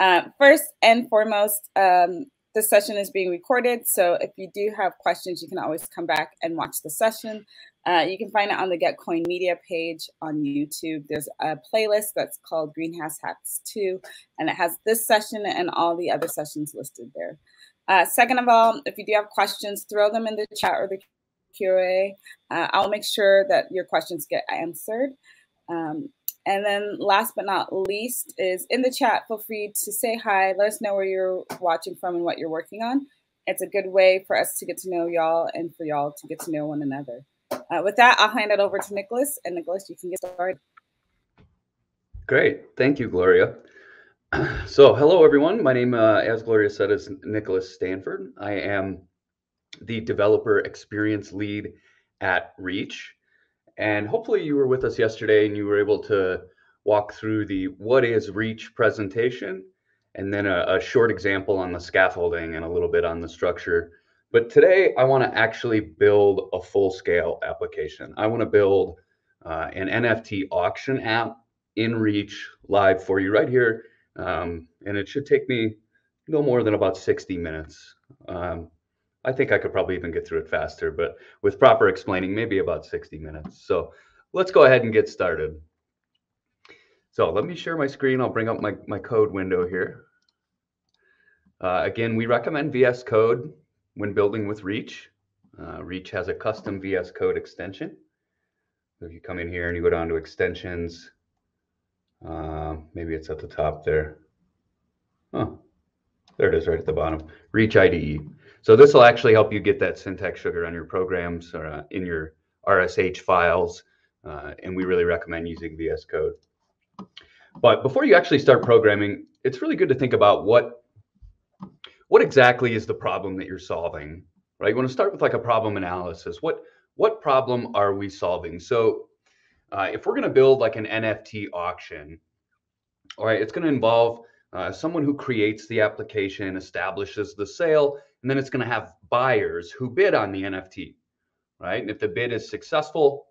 Uh, first and foremost, um, the session is being recorded, so if you do have questions, you can always come back and watch the session. Uh, you can find it on the Gitcoin Media page on YouTube. There's a playlist that's called Greenhouse Hacks 2, and it has this session and all the other sessions listed there. Uh, second of all, if you do have questions, throw them in the chat or the QA. Uh, I'll make sure that your questions get answered. Um, and then last but not least is in the chat, feel free to say hi. Let us know where you're watching from and what you're working on. It's a good way for us to get to know y'all and for y'all to get to know one another. Uh, with that, I'll hand it over to Nicholas. And Nicholas, you can get started. Great. Thank you, Gloria. So, hello, everyone. My name, uh, as Gloria said, is Nicholas Stanford. I am the developer experience lead at Reach. And hopefully, you were with us yesterday and you were able to walk through the what is Reach presentation and then a, a short example on the scaffolding and a little bit on the structure. But today, I want to actually build a full scale application. I want to build uh, an NFT auction app in Reach live for you right here um, and it should take me no more than about 60 minutes. Um, I think I could probably even get through it faster, but with proper explaining, maybe about 60 minutes. So let's go ahead and get started. So let me share my screen. I'll bring up my, my code window here. Uh, again, we recommend VS Code when building with Reach. Uh, Reach has a custom VS Code extension. So if you come in here and you go down to extensions, uh, maybe it's at the top there. Oh, there it is right at the bottom. Reach IDE. So this will actually help you get that syntax sugar on your programs or uh, in your RSH files. Uh, and we really recommend using VS Code. But before you actually start programming, it's really good to think about what what exactly is the problem that you're solving, right? You want to start with like a problem analysis. What what problem are we solving? So uh, if we're going to build like an NFT auction, all right, it's going to involve uh, someone who creates the application, establishes the sale, and then it's going to have buyers who bid on the NFT, right? And if the bid is successful,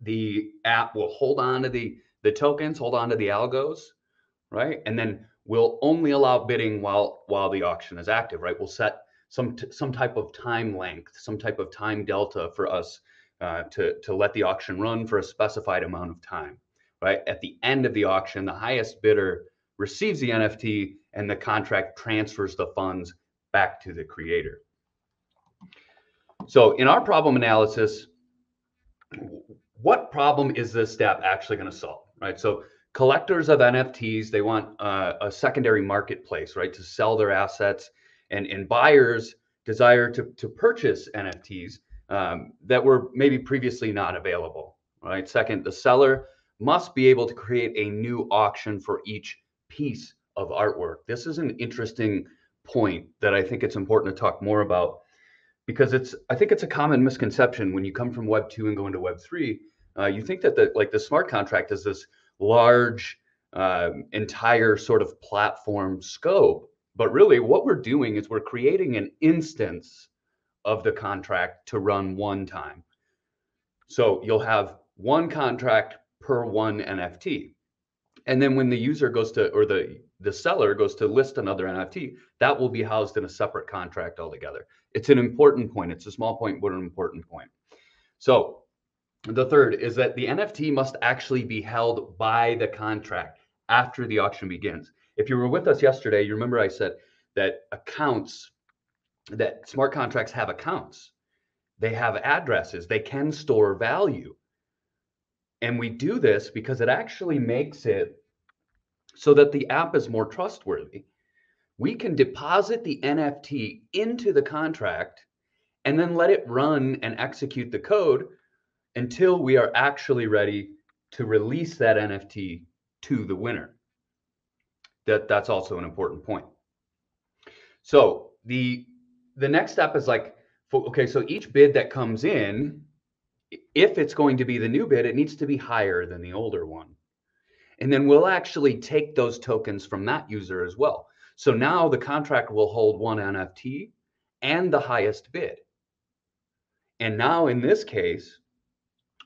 the app will hold on to the the tokens, hold on to the algos, right? And then we'll only allow bidding while while the auction is active, right? We'll set some some type of time length, some type of time delta for us uh, to, to let the auction run for a specified amount of time, right? At the end of the auction, the highest bidder receives the NFT and the contract transfers the funds back to the creator. So in our problem analysis, what problem is this step actually going to solve, right? So collectors of NFTs, they want uh, a secondary marketplace, right, to sell their assets, and, and buyers desire to, to purchase NFTs um, that were maybe previously not available. Right. Second, the seller must be able to create a new auction for each piece of artwork. This is an interesting point that I think it's important to talk more about because it's I think it's a common misconception when you come from Web two and go into Web three. Uh, you think that the like the smart contract is this large uh, entire sort of platform scope, but really what we're doing is we're creating an instance of the contract to run one time. So you'll have one contract per one NFT. And then when the user goes to, or the, the seller goes to list another NFT, that will be housed in a separate contract altogether. It's an important point. It's a small point, but an important point. So the third is that the NFT must actually be held by the contract after the auction begins. If you were with us yesterday, you remember I said that accounts that smart contracts have accounts, they have addresses, they can store value. And we do this because it actually makes it so that the app is more trustworthy. We can deposit the NFT into the contract and then let it run and execute the code until we are actually ready to release that NFT to the winner. That that's also an important point. So the the next step is like, okay, so each bid that comes in, if it's going to be the new bid, it needs to be higher than the older one. And then we'll actually take those tokens from that user as well. So now the contract will hold one NFT and the highest bid. And now in this case,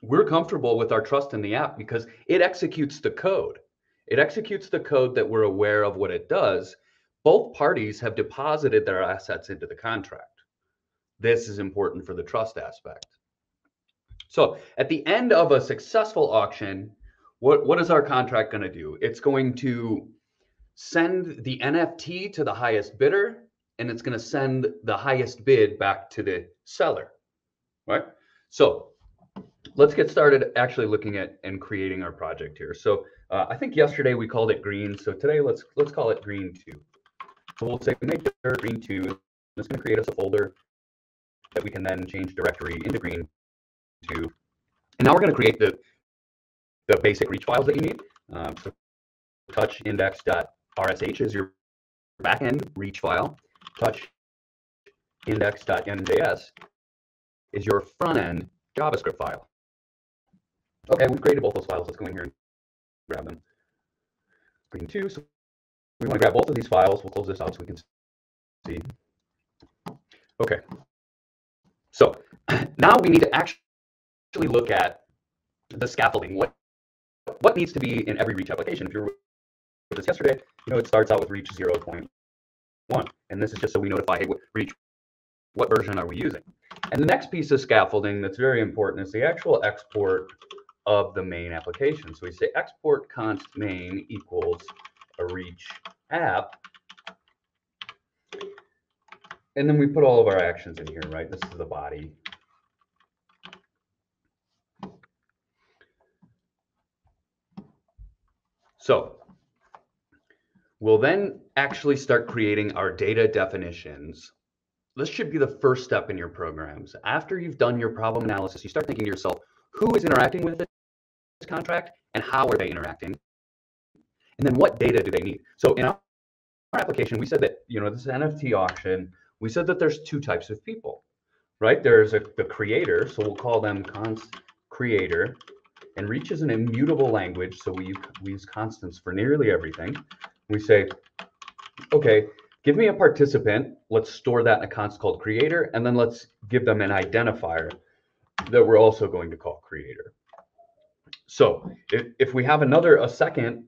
we're comfortable with our trust in the app because it executes the code. It executes the code that we're aware of what it does. Both parties have deposited their assets into the contract. This is important for the trust aspect. So at the end of a successful auction, what, what is our contract going to do? It's going to send the NFT to the highest bidder, and it's going to send the highest bid back to the seller, right? So let's get started actually looking at and creating our project here. So uh, I think yesterday we called it green. So today let's let's call it green two. So we'll say make dirt green two. It's going to create us a folder that we can then change directory into green two. And now we're going to create the the basic reach files that you need. Um, so touch index.rsh is your backend reach file. Touch index.mjs is your front end JavaScript file. Okay, we've created both those files. Let's go in here and grab them. Green two. So we want to grab both of these files. We'll close this out so we can see. Okay. So now we need to actually look at the scaffolding. What what needs to be in every reach application? If you were with us yesterday, you know it starts out with reach 0.1. And this is just so we notify, hey, what reach, what version are we using? And the next piece of scaffolding that's very important is the actual export of the main application. So we say export const main equals a reach app. And then we put all of our actions in here, right? This is the body. So we'll then actually start creating our data definitions. This should be the first step in your programs. After you've done your problem analysis, you start thinking to yourself, who is interacting with this contract and how are they interacting? And then what data do they need? So in our application, we said that, you know, this NFT auction, we said that there's two types of people, right? There's a, the creator, so we'll call them const creator, and reach is an immutable language, so we, we use constants for nearly everything. We say, okay, give me a participant. Let's store that in a constant called creator, and then let's give them an identifier that we're also going to call creator. So if, if we have another, a second,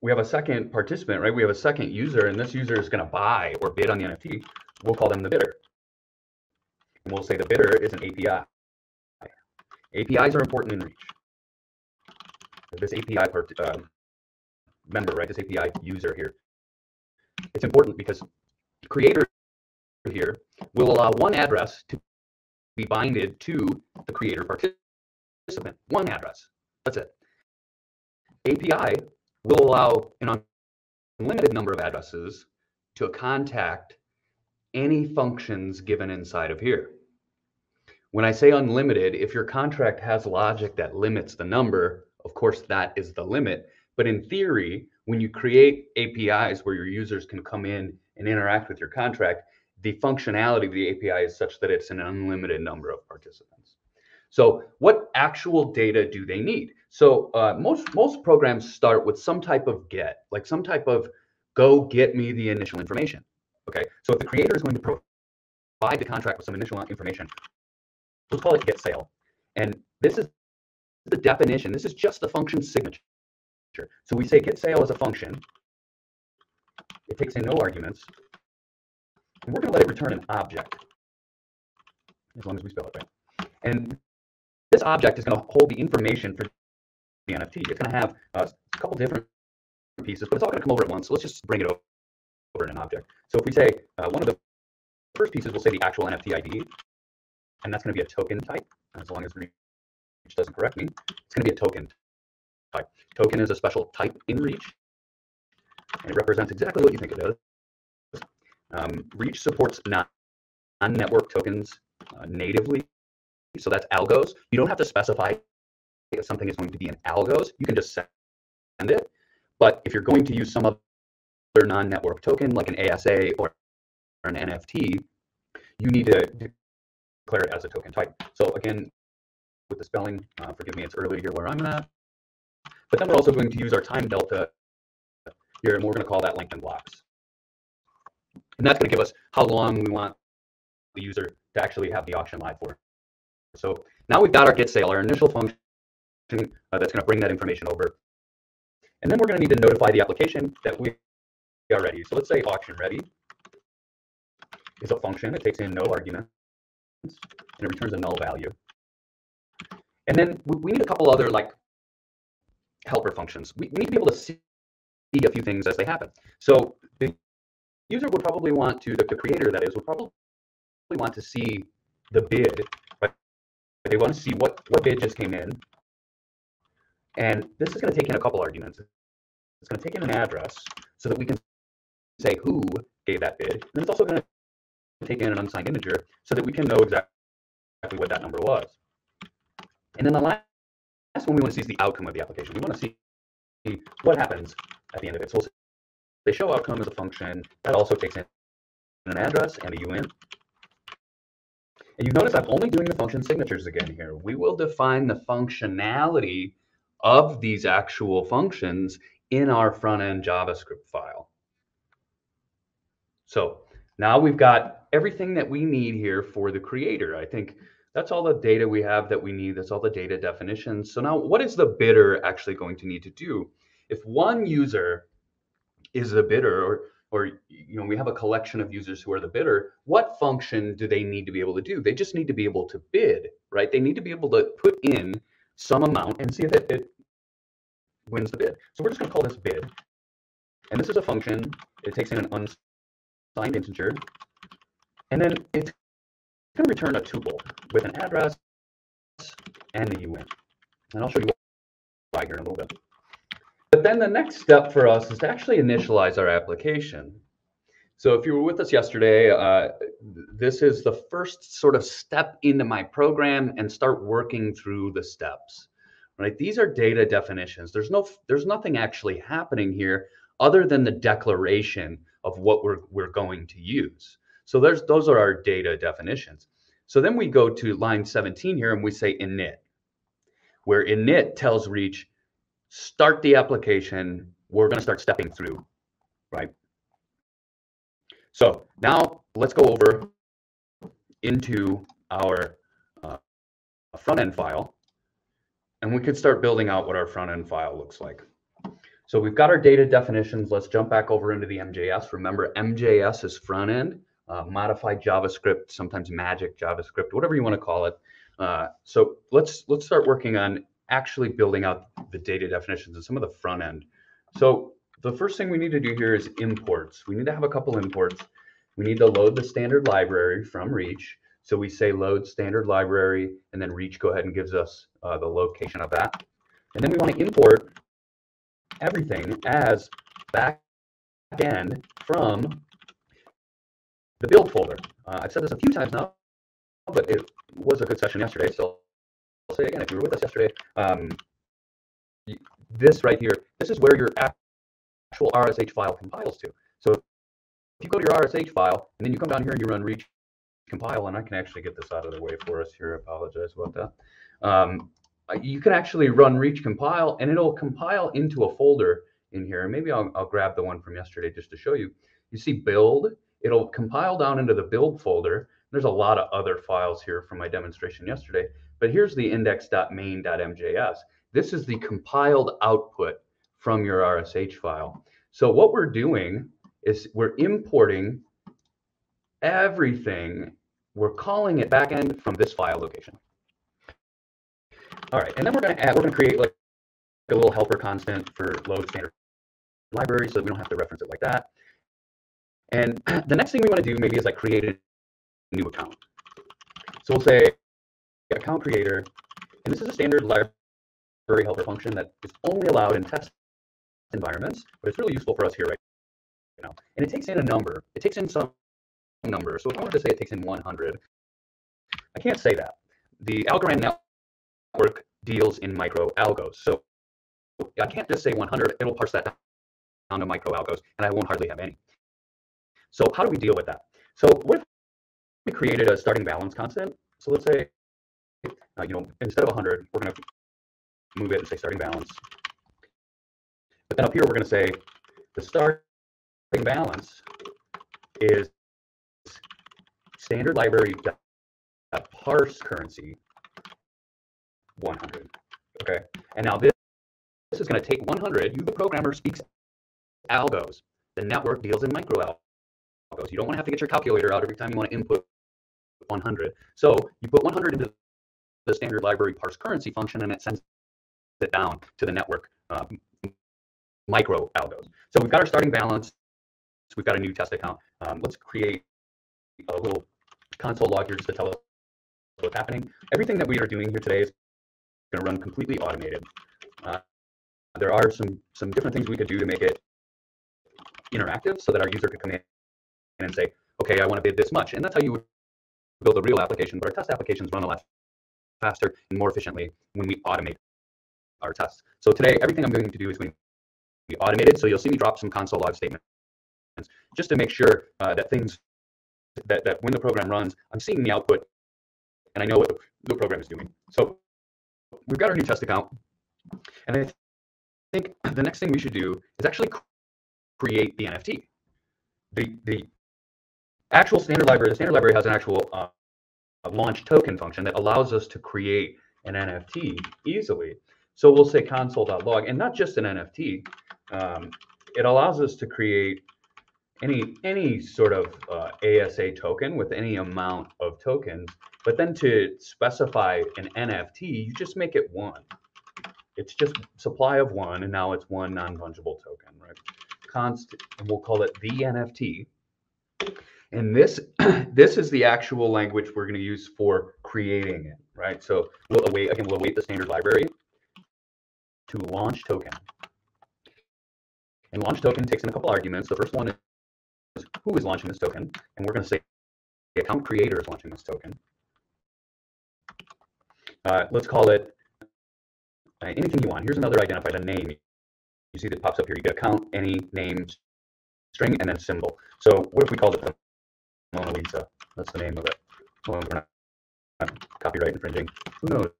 we have a second participant, right? We have a second user, and this user is going to buy or bid on the NFT. We'll call them the bidder. And we'll say the bidder is an API. APIs are important in Reach this API part, um, member, right? This API user here. It's important because creator here will allow one address to be binded to the creator participant. One address. That's it. API will allow an unlimited number of addresses to contact any functions given inside of here. When I say unlimited, if your contract has logic that limits the number, of course, that is the limit. But in theory, when you create APIs where your users can come in and interact with your contract, the functionality of the API is such that it's an unlimited number of participants. So what actual data do they need? So uh, most most programs start with some type of get, like some type of go get me the initial information. Okay, so if the creator is going to provide the contract with some initial information, let's call it get sale. And this is the definition. This is just the function signature. So we say get sale as a function. It takes in no arguments. And we're going to let it return an object, as long as we spell it right. And this object is going to hold the information for the NFT. It's going to have uh, a couple different pieces, but it's all going to come over at once. So let's just bring it over in an object. So if we say uh, one of the first pieces, we'll say the actual NFT ID, and that's going to be a token type, as long as we doesn't correct me, it's going to be a token type. Token is a special type in Reach, and it represents exactly what you think it does. Um, Reach supports non-network tokens uh, natively, so that's algos. You don't have to specify if something is going to be an algos. You can just send it. But if you're going to use some other non-network token, like an ASA or an NFT, you need to declare it as a token type. So again, with the spelling. Uh, forgive me, it's early here where I'm at. But then we're also going to use our time delta here, and we're going to call that length in blocks. And that's going to give us how long we want the user to actually have the auction live for. So now we've got our get sale, our initial function uh, that's going to bring that information over. And then we're going to need to notify the application that we are ready. So let's say auction ready is a function. It takes in no arguments and it returns a null value. And then we need a couple other like helper functions. We need to be able to see a few things as they happen. So the user would probably want to, the, the creator that is, would probably want to see the bid. Right? They want to see what, what bid just came in. And this is going to take in a couple arguments. It's going to take in an address so that we can say who gave that bid. And it's also going to take in an unsigned integer so that we can know exactly what that number was. And then the last one we want to see is the outcome of the application. We want to see what happens at the end of it. So we'll show outcome is a function that also takes in an address and a UN. And you notice I'm only doing the function signatures again here. We will define the functionality of these actual functions in our front-end JavaScript file. So now we've got everything that we need here for the creator. I think that's all the data we have that we need. That's all the data definitions. So now what is the bidder actually going to need to do? If one user is the bidder or or you know we have a collection of users who are the bidder what function do they need to be able to do they just need to be able to bid right they need to be able to put in some amount and see if it, it wins the bid so we're just going to call this bid and this is a function it takes in an unsigned integer and then it's going to return a tuple with an address and a UINT. And I'll show you why here in a little bit. But then the next step for us is to actually initialize our application. So if you were with us yesterday, uh, this is the first sort of step into my program and start working through the steps. Right? These are data definitions. There's no, there's nothing actually happening here other than the declaration of what we're, we're going to use. So there's those are our data definitions. So then we go to line 17 here and we say init, where init tells Reach, start the application. We're going to start stepping through, right? So now let's go over into our uh, front end file and we could start building out what our front end file looks like. So we've got our data definitions. Let's jump back over into the MJS. Remember, MJS is front end uh, modified JavaScript, sometimes magic JavaScript, whatever you want to call it. Uh, so let's let's start working on actually building out the data definitions and some of the front end. So the first thing we need to do here is imports. We need to have a couple imports. We need to load the standard library from Reach. So we say load standard library, and then Reach go ahead and gives us uh, the location of that. And then we want to import everything as backend from the build folder. Uh, I've said this a few times now, but it was a good session yesterday. So I'll say again, if you were with us yesterday, um, this right here, this is where your actual RSH file compiles to. So if you go to your RSH file and then you come down here and you run reach compile, and I can actually get this out of the way for us here. I apologize about that. Um, you can actually run reach compile and it'll compile into a folder in here. And Maybe I'll, I'll grab the one from yesterday just to show you. You see build It'll compile down into the build folder. There's a lot of other files here from my demonstration yesterday, but here's the index.main.mjs. This is the compiled output from your RSH file. So what we're doing is we're importing everything. We're calling it backend from this file location. All right, and then we're going to add, we're going to create like a little helper constant for load standard library so we don't have to reference it like that. And the next thing we want to do maybe is like create a new account. So we'll say account creator, and this is a standard library helper function that is only allowed in test environments, but it's really useful for us here right now. And it takes in a number. It takes in some number. So if I wanted to say it takes in 100, I can't say that. The Algorand network deals in micro algos. So I can't just say 100. It'll parse that down to micro algos, and I won't hardly have any. So how do we deal with that? So what if we created a starting balance constant? So let's say, uh, you know, instead of 100, we're going to move it and say starting balance. But then up here, we're going to say the starting balance is standard library parse currency 100. Okay. And now this this is going to take 100. You, the programmer, speaks algos. The network deals in micro algos. You don't want to have to get your calculator out every time you want to input 100. So you put 100 into the standard library parse currency function, and it sends it down to the network um, micro algos. So we've got our starting balance. So We've got a new test account. Um, let's create a little console log here just to tell us what's happening. Everything that we are doing here today is going to run completely automated. Uh, there are some some different things we could do to make it interactive so that our user could come in and say, okay, I want to bid this much. And that's how you would build a real application, but our test applications run a lot faster and more efficiently when we automate our tests. So today, everything I'm going to do is going to be automated. So you'll see me drop some console log statements just to make sure uh, that things that, that when the program runs, I'm seeing the output and I know what the, program is doing. So we've got our new test account. And I think the next thing we should do is actually create the NFT. The, the actual standard library, the standard library has an actual uh, launch token function that allows us to create an NFT easily. So we'll say console.log, and not just an NFT. Um, it allows us to create any any sort of uh, ASA token with any amount of tokens, but then to specify an NFT, you just make it one. It's just supply of one, and now it's one non-fungible token, right? Const, and we'll call it the NFT. And this this is the actual language we're going to use for creating it, right? So we'll await again, we'll await the standard library to launch token. And launch token takes in a couple arguments. The first one is who is launching this token, and we're going to say the account creator is launching this token. Uh, let's call it uh, anything you want. Here's another identifier, name. You see that pops up here. You get account, any, name, string, and then symbol. So what if we called it the Mona Lisa? That's the name of it. Well, we're not, copyright infringing. Who knows?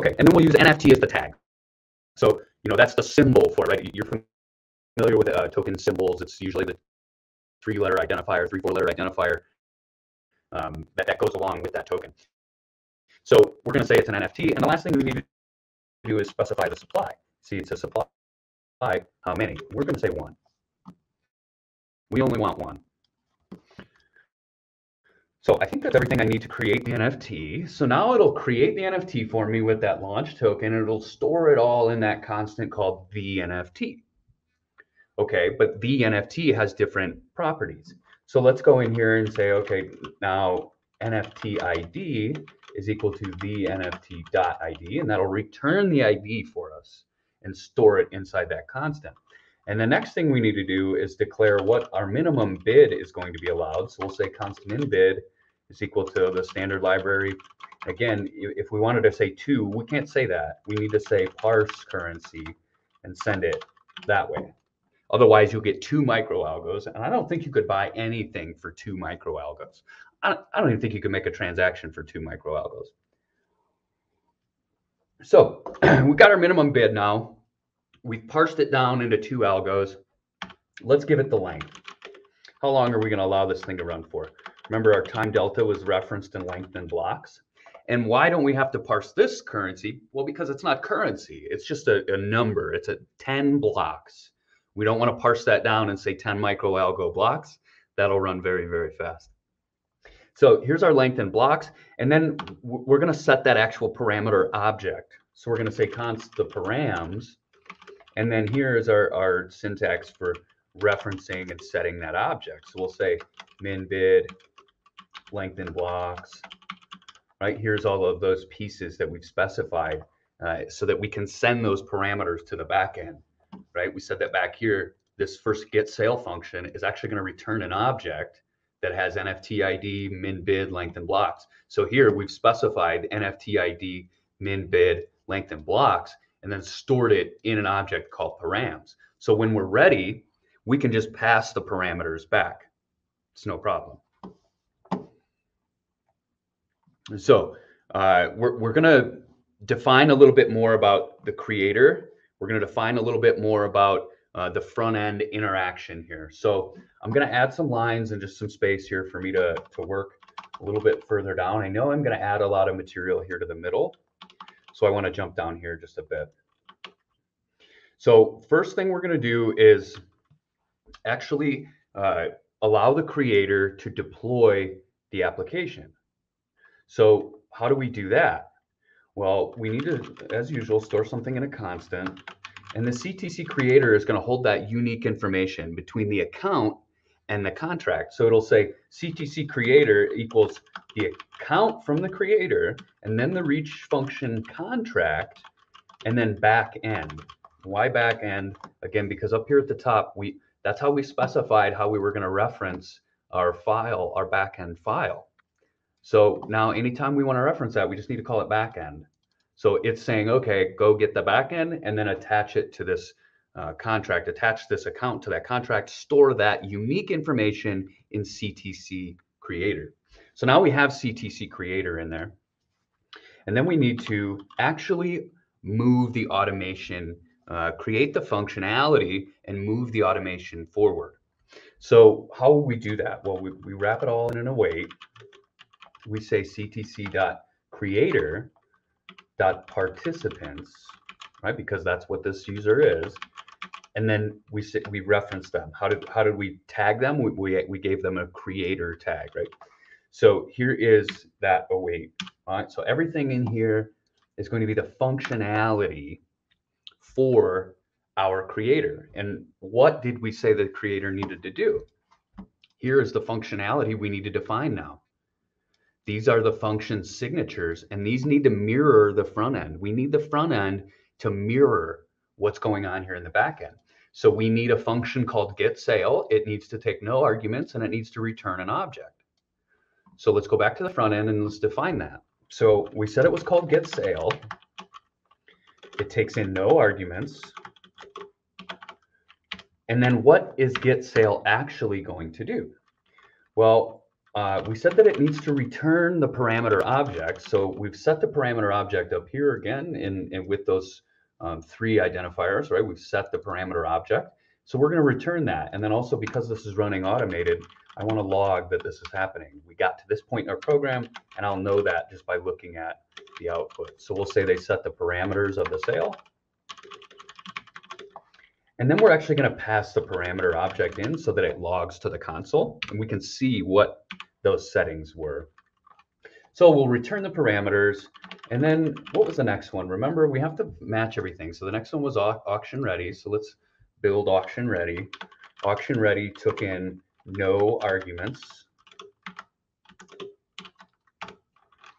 Okay, and then we'll use NFT as the tag. So, you know, that's the symbol for it, right? You're familiar with uh, token symbols. It's usually the three letter identifier, three, four letter identifier um, that, that goes along with that token. So we're going to say it's an NFT. And the last thing we need to do is specify the supply. See, it's a supply. How many? We're going to say one. We only want one. So I think that's everything I need to create the NFT. So now it'll create the NFT for me with that launch token. And it'll store it all in that constant called the NFT. Okay, but the NFT has different properties. So let's go in here and say, okay, now NFT ID is equal to the NFT dot ID, and that'll return the ID for us and store it inside that constant. And the next thing we need to do is declare what our minimum bid is going to be allowed. So we'll say constant in bid is equal to the standard library. Again, if we wanted to say two, we can't say that. We need to say parse currency and send it that way. Otherwise, you'll get two micro algos. And I don't think you could buy anything for two micro algos. I, I don't even think you could make a transaction for two micro algos. So we've got our minimum bid now. We've parsed it down into two algos. Let's give it the length. How long are we going to allow this thing to run for? Remember our time delta was referenced in length and blocks. And why don't we have to parse this currency? Well, because it's not currency. It's just a, a number. It's a 10 blocks. We don't want to parse that down and say 10 micro algo blocks. That'll run very, very fast. So here's our length in blocks. And then we're going to set that actual parameter object. So we're going to say const the params. And then here's our, our syntax for referencing and setting that object. So we'll say min bid length in blocks. Right here's all of those pieces that we've specified uh, so that we can send those parameters to the backend. Right, we said that back here. This first get sale function is actually going to return an object that has NFT ID, min bid, length, and blocks. So here we've specified NFT ID, min bid, length, and blocks, and then stored it in an object called params. So when we're ready, we can just pass the parameters back. It's no problem. So uh, we're, we're going to define a little bit more about the creator. We're going to define a little bit more about uh, the front end interaction here. So I'm going to add some lines and just some space here for me to, to work a little bit further down. I know I'm going to add a lot of material here to the middle. So I want to jump down here just a bit. So first thing we're going to do is actually uh, allow the creator to deploy the application. So how do we do that? Well, we need to, as usual, store something in a constant. And the CTC creator is going to hold that unique information between the account and the contract. So it'll say CTC creator equals the account from the creator and then the reach function contract and then back end. Why back end? Again, because up here at the top, we that's how we specified how we were going to reference our file, our backend file. So now anytime we want to reference that, we just need to call it backend. So it's saying, okay, go get the backend and then attach it to this uh, contract, attach this account to that contract, store that unique information in CTC Creator. So now we have CTC Creator in there. And then we need to actually move the automation, uh, create the functionality and move the automation forward. So how will we do that? Well, we, we wrap it all in an await. We say ctc.creator.participants, right? Because that's what this user is and then we we reference them. How did how did we tag them? We, we, we gave them a creator tag, right? So here is that oh, await. All right. So everything in here is going to be the functionality for our creator. And what did we say the creator needed to do? Here is the functionality we need to define now. These are the function signatures, and these need to mirror the front end. We need the front end to mirror what's going on here in the back end. So we need a function called get sale. It needs to take no arguments and it needs to return an object. So let's go back to the front end and let's define that. So we said it was called get sale. It takes in no arguments. And then what is get sale actually going to do? Well, uh, we said that it needs to return the parameter object. So we've set the parameter object up here again in, in with those um, three identifiers, right? We've set the parameter object. So we're going to return that. And then also because this is running automated, I want to log that this is happening. We got to this point in our program, and I'll know that just by looking at the output. So we'll say they set the parameters of the sale. And then we're actually going to pass the parameter object in so that it logs to the console, and we can see what those settings were. So we'll return the parameters, and then what was the next one? Remember, we have to match everything. So the next one was au auction ready. So let's build auction ready. Auction ready took in no arguments.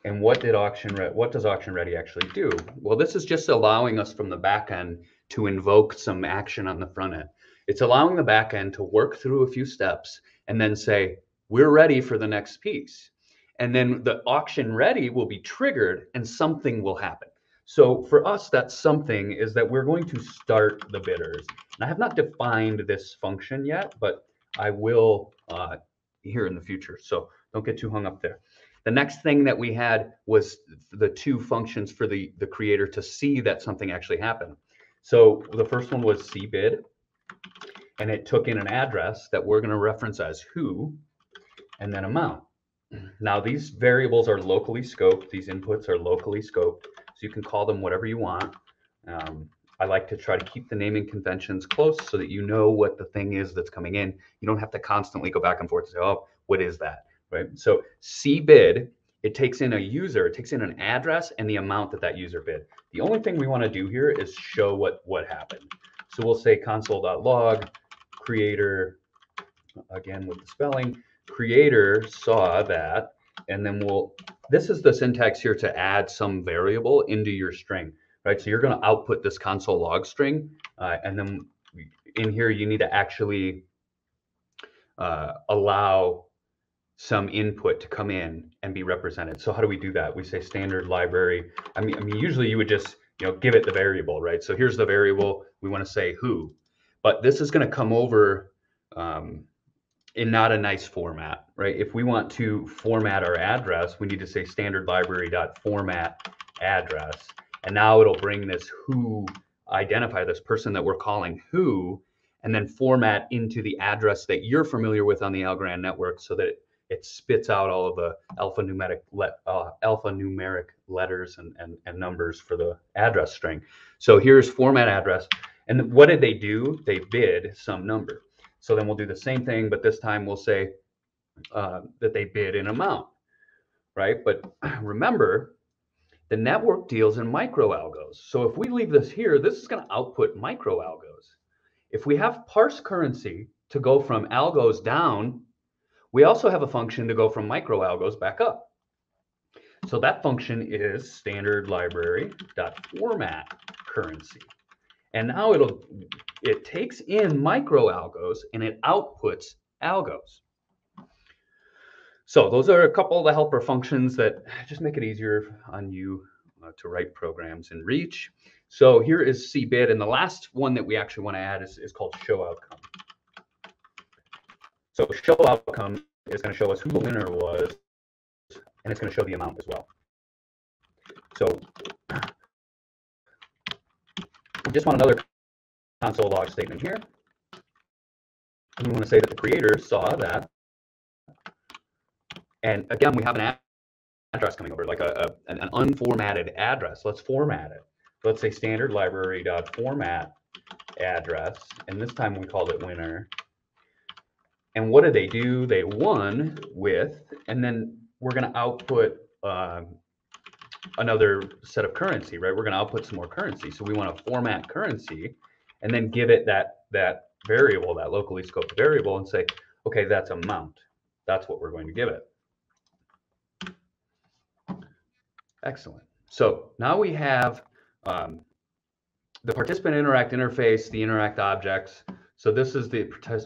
And what did auction what does auction ready actually do? Well, this is just allowing us from the back end to invoke some action on the front end. It's allowing the back end to work through a few steps and then say, we're ready for the next piece and then the auction ready will be triggered and something will happen. So for us, that something is that we're going to start the bidders. And I have not defined this function yet, but I will uh, here in the future. So don't get too hung up there. The next thing that we had was the two functions for the, the creator to see that something actually happened. So the first one was cbid, and it took in an address that we're going to reference as who, and then amount. Now these variables are locally scoped. These inputs are locally scoped. So you can call them whatever you want. Um, I like to try to keep the naming conventions close so that you know what the thing is that's coming in. You don't have to constantly go back and forth and say, oh, what is that? Right. So cbid, it takes in a user, it takes in an address and the amount that that user bid. The only thing we want to do here is show what, what happened. So we'll say console.log creator, again with the spelling, creator saw that, and then we'll, this is the syntax here to add some variable into your string, right? So you're going to output this console log string, uh, and then in here you need to actually uh, allow some input to come in and be represented. So how do we do that? We say standard library. I mean, I mean, usually you would just you know give it the variable, right? So here's the variable. We want to say who, but this is going to come over um, in not a nice format, right? If we want to format our address, we need to say standard library dot format address. And now it'll bring this who identify this person that we're calling who, and then format into the address that you're familiar with on the Algorand network so that it, it spits out all of the alphanumeric let, uh, alphanumeric letters and, and, and numbers for the address string. So here's format address. And what did they do? They bid some number. So then we'll do the same thing, but this time we'll say uh, that they bid an amount, right? But remember, the network deals in micro algos. So if we leave this here, this is going to output micro algos. If we have parse currency to go from algos down, we also have a function to go from micro algos back up. So that function is standard library dot format currency. And now it'll it takes in micro algos and it outputs algos. So those are a couple of the helper functions that just make it easier on you uh, to write programs in Reach. So here is CBID, and the last one that we actually want to add is, is called show outcome. So show outcome is going to show us who the winner was, and it's going to show the amount as well. So just want another console log statement here. And we want to say that the creator saw that. And again, we have an address coming over, like a, a an unformatted address. Let's format it. Let's say standard library dot format address, and this time we called it winner. And what did they do? They won with, and then we're going to output um, another set of currency, right? We're going to output some more currency. So we want to format currency and then give it that that variable, that locally scoped variable, and say, okay, that's amount. That's what we're going to give it. Excellent. So now we have um, the participant interact interface, the interact objects. So this is the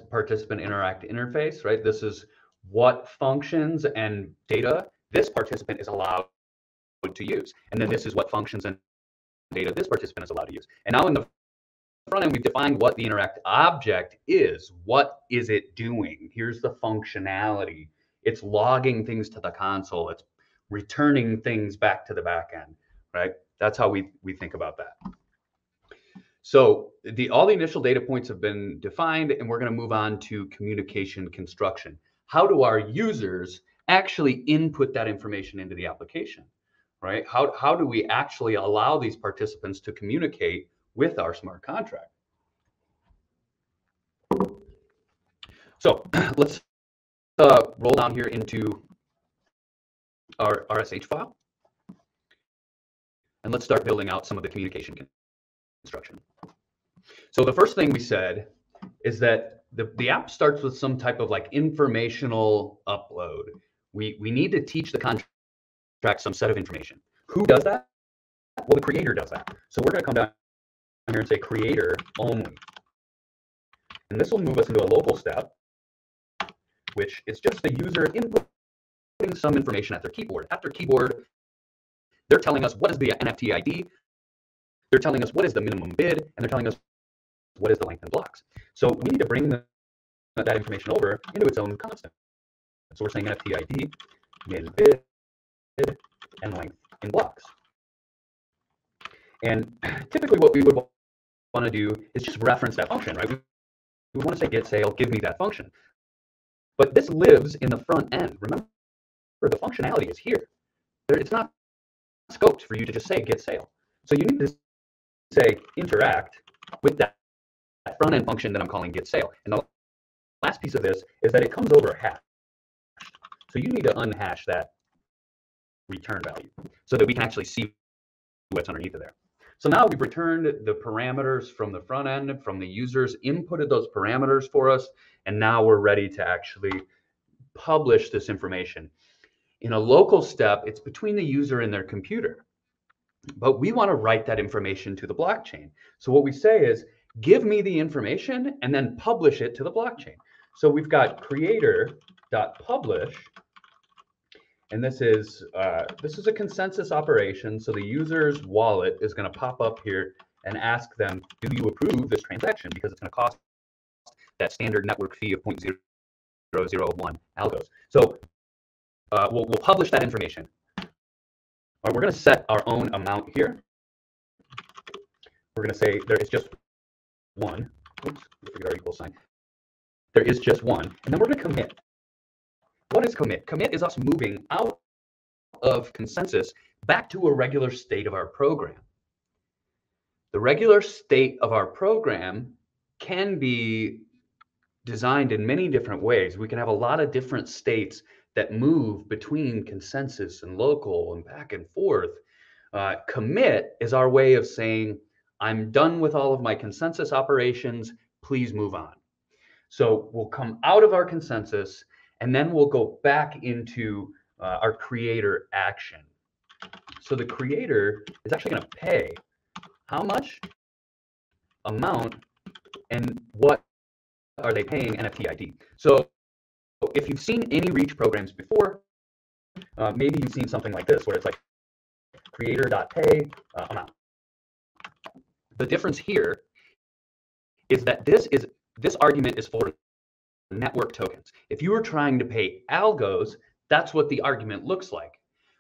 participant interact interface, right? This is what functions and data this participant is allowed to use. And then mm-hmm. this is what functions and data this participant is allowed to use. And now in the front end, we've defined what the interact object is. What is it doing? Here's the functionality. It's logging things to the console. It's returning things back to the back end, right? That's how we, we think about that. So the all the initial data points have been defined, and we're going to move on to communication construction. How do our users actually input that information into the application, right? How, how do we actually allow these participants to communicate with our smart contract? So let's uh, roll down here into our RSH file. And let's start building out some of the communication construction. So the first thing we said is that the, the app starts with some type of like informational upload. We, we need to teach the contract some set of information. Who does that? Well, the creator does that. So we're going to come down here and say creator only. And this will move us into a local step, which is just the user input putting some information at their keyboard. At their keyboard, they're telling us what is the NFT ID, they're telling us what is the minimum bid, and they're telling us what is the length in blocks. So we need to bring the, that information over into its own constant. So we're saying NFT ID, min bid, and length in blocks. And typically what we would want to do is just reference that function, right? We, want to say get sale, give me that function. But this lives in the front end. Remember, the functionality is here. It's not scoped for you to just say get sale. So you need to say interact with that, that front end function that I'm calling get sale. And the last piece of this is that it comes over hashed. So you need to unhash that return value so that we can actually see what's underneath of there. So now we've returned the parameters from the front end, from the users, inputted those parameters for us, and now we're ready to actually publish this information. In a local step, it's between the user and their computer. But we want to write that information to the blockchain. So what we say is, give me the information and then publish it to the blockchain. So we've got creator.publish, and this is uh, this is a consensus operation. So the user's wallet is going to pop up here and ask them, do you approve this transaction? Because it's going to cost that standard network fee of 0.001 algos. So uh, we'll, we'll publish that information. All right, we're going to set our own amount here. We're going to say there is just one. Oops, forget our equal sign. There is just one. And then we're going to commit. What is commit? Commit is us moving out of consensus back to a regular state of our program. The regular state of our program can be designed in many different ways. We can have a lot of different states that move between consensus and local and back and forth. Uh, commit is our way of saying, I'm done with all of my consensus operations. Please move on. So we'll come out of our consensus and then we'll go back into uh, our creator action. So the creator is actually going to pay how much amount and what are they paying NFT ID. So if you've seen any reach programs before, uh, maybe you've seen something like this where it's like creator.pay uh, amount. The difference here is that this is this argument is for network tokens. If you are trying to pay algos, that's what the argument looks like.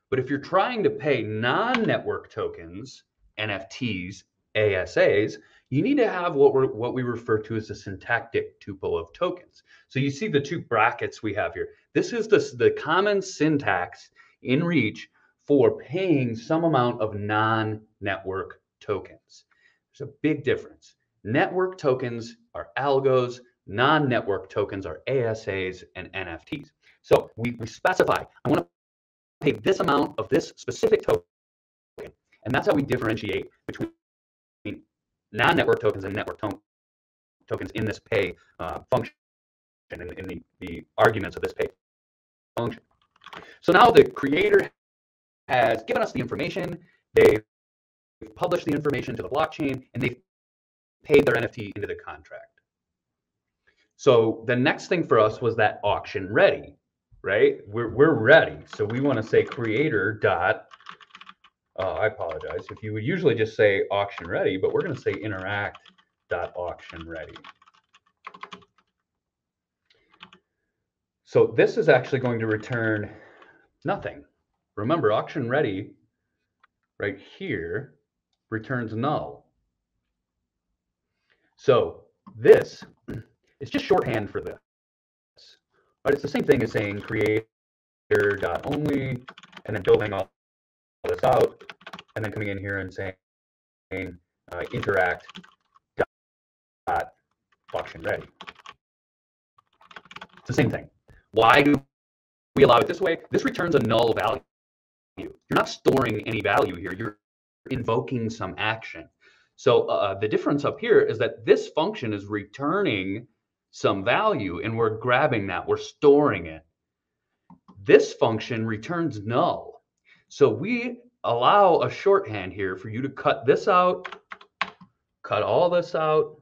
But if you're trying to pay non-network tokens, NFTs, ASAs, you need to have what we what we refer to as a syntactic tuple of tokens. So you see the two brackets we have here. This is the, the common syntax in Reach for paying some amount of non-network tokens. There's a big difference. Network tokens are algos, non-network tokens are ASAs and NFTs. So we, we specify, I want to pay this amount of this specific token. And that's how we differentiate between non-network tokens and network to tokens in this pay uh, function in, in the, the arguments of this pay function. So now the creator has given us the information, they've published the information to the blockchain, and they've paid their NFT into the contract. So the next thing for us was that auction ready, right? We're, we're ready. So we want to say creator dot, uh, I apologize. If you would usually just say auction ready, but we're going to say interact dot auction ready. So this is actually going to return nothing. Remember, auction ready right here returns null. So this is just shorthand for this. But it's the same thing as saying creator dot only and then building all this out and then coming in here and saying uh, interact dot auction ready. It's the same thing. Why do we allow it this way? This returns a null value. You're not storing any value here. You're invoking some action. So uh, the difference up here is that this function is returning some value and we're grabbing that, we're storing it. This function returns null. So we allow a shorthand here for you to cut this out, cut all this out,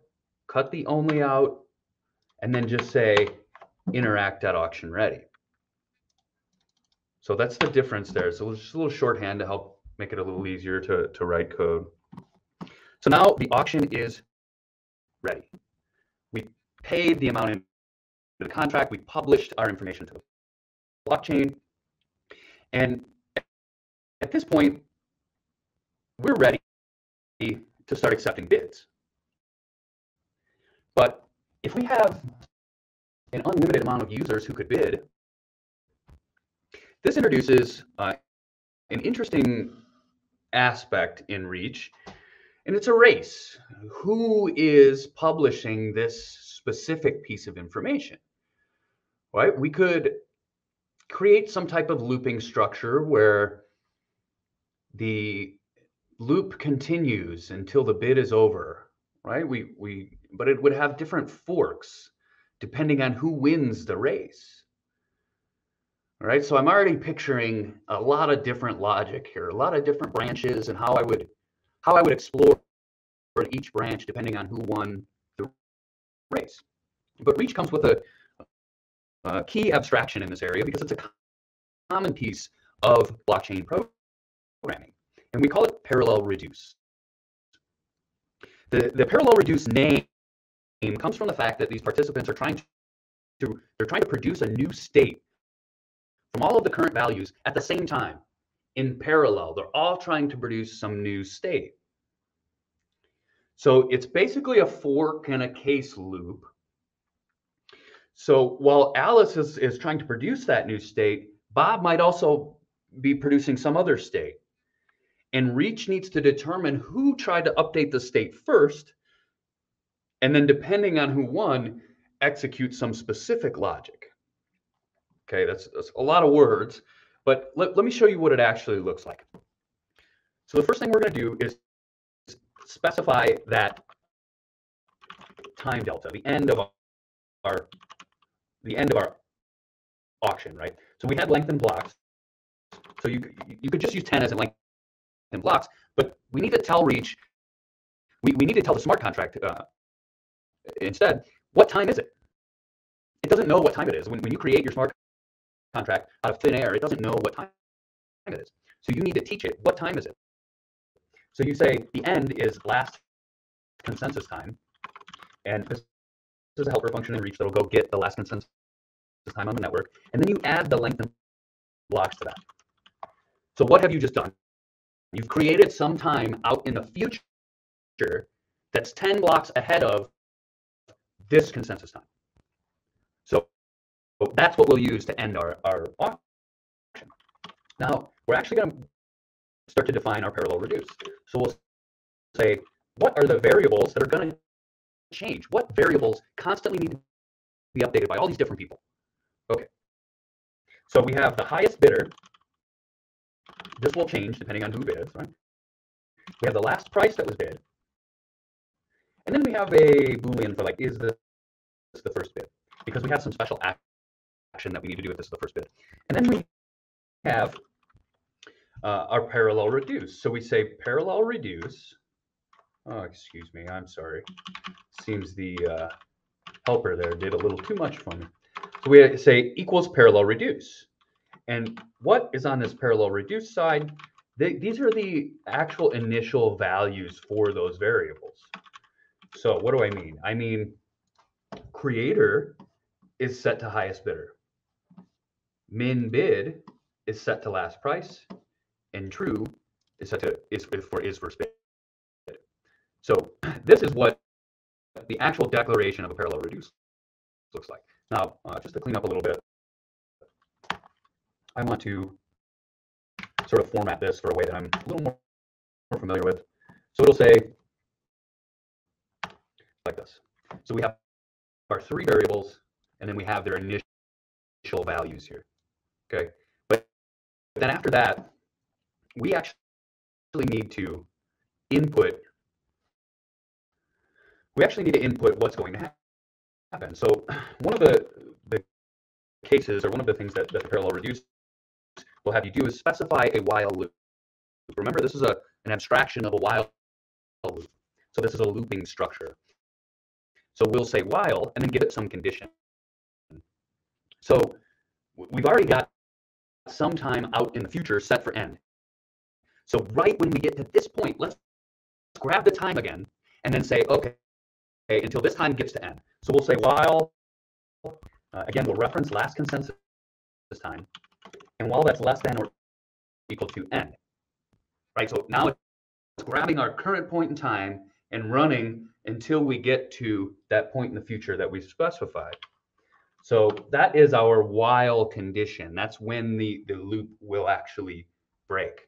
cut the only out, and then just say interact at auction ready. So that's the difference there. So just a little shorthand to help make it a little easier to, to write code. So now the auction is ready. Paid the amount in the contract. We published our information to the blockchain. And at this point, we're ready to start accepting bids. But if we have an unlimited amount of users who could bid, this introduces uh, an interesting aspect in Reach and it's a race. Who is publishing this specific piece of information? Right? We could create some type of looping structure where the loop continues until the bid is over, right? We we but it would have different forks depending on who wins the race. All right, so I'm already picturing a lot of different logic here, a lot of different branches and how I would how I would explore each branch depending on who won race. But Reach comes with a, a key abstraction in this area because it's a common piece of blockchain programming, and we call it parallel reduce. The, the parallel reduce name comes from the fact that these participants are trying to they're trying to produce a new state from all of the current values at the same time in parallel. They're all trying to produce some new state. So it's basically a fork and a case loop. So while Alice is, is trying to produce that new state, Bob might also be producing some other state. And reach needs to determine who tried to update the state first. And then depending on who won, execute some specific logic. Okay, that's, that's a lot of words, but let, let me show you what it actually looks like. So the first thing we're going to do is specify that time delta, the end of our the end of our auction, right? So we had lenInBlocks. So you you could just use 10 as a lengthened blocks, but we need to tell Reach, we, we need to tell the smart contract uh, instead, what time is it? It doesn't know what time it is. When, when you create your smart contract out of thin air, it doesn't know what time it is. So you need to teach it, what time is it? So you say the end is last consensus time. And this is a helper function in Reach that'll go get the last consensus time on the network. And then you add the length of blocks to that. So what have you just done? You've created some time out in the future that's 10 blocks ahead of this consensus time. So that's what we'll use to end our, our auction. Now, we're actually going to start to define our parallel reduce. So we'll say, what are the variables that are going to change? What variables constantly need to be updated by all these different people? Okay. So we have the highest bidder. This will change depending on who bids, right? We have the last price that was bid. And then we have a Boolean for like, is this the first bid? Because we have some special action that we need to do if this is the first bid. And then we have uh, our parallel reduce. So we say parallel reduce. Oh, excuse me. I'm sorry. Seems the uh, helper there did a little too much for me. So we say equals parallel reduce. And what is on this parallel reduce side? They, these are the actual initial values for those variables. So what do I mean? I mean, creator is set to highest bidder. Min bid is set to last price and true is set to is for is for bid. So this is what the actual declaration of a parallel reduce looks like. Now, uh, just to clean up a little bit, I want to sort of format this for a way that I'm a little more, more familiar with. So it'll say like this. So we have our three variables, and then we have their initial values here. Okay, but then after that, we actually need to input we actually need to input what's going to happen. So one of the, the cases or one of the things that, that the parallel reduce will have you do is specify a while loop. Remember, this is a, an abstraction of a while loop. So this is a looping structure. So we'll say while and then give it some condition. So we've already got some time out in the future set for end. So right when we get to this point, let's grab the time again and then say, okay, until this time gets to end. So we'll say while, uh, again, we'll reference last consensus this time, and while that's less than or equal to end, right? So now it's grabbing our current point in time and running until we get to that point in the future that we've specified. So that is our while condition. That's when the, the loop will actually break.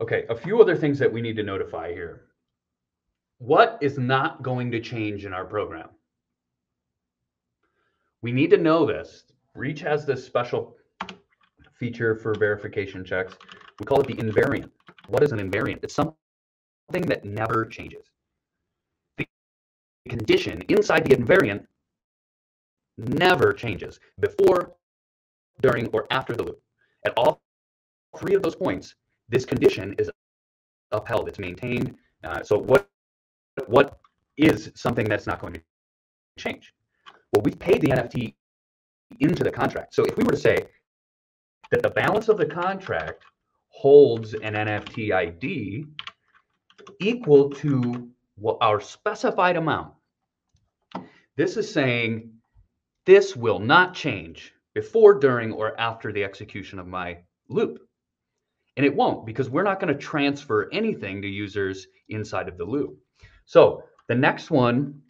Okay, a few other things that we need to notify here. What is not going to change in our program? We need to know this. Reach has this special feature for verification checks. We call it the invariant. What is an invariant? It's something that never changes. The condition inside the invariant never changes before, during, or after the loop. At all three of those points, this condition is upheld, it's maintained. Uh, so what what is something that's not going to change? Well, we've paid the NFT into the contract. So if we were to say that the balance of the contract holds an NFT ID equal to our specified amount, this is saying this will not change before, during, or after the execution of my loop. And it won't because we're not going to transfer anything to users inside of the loop. So the next one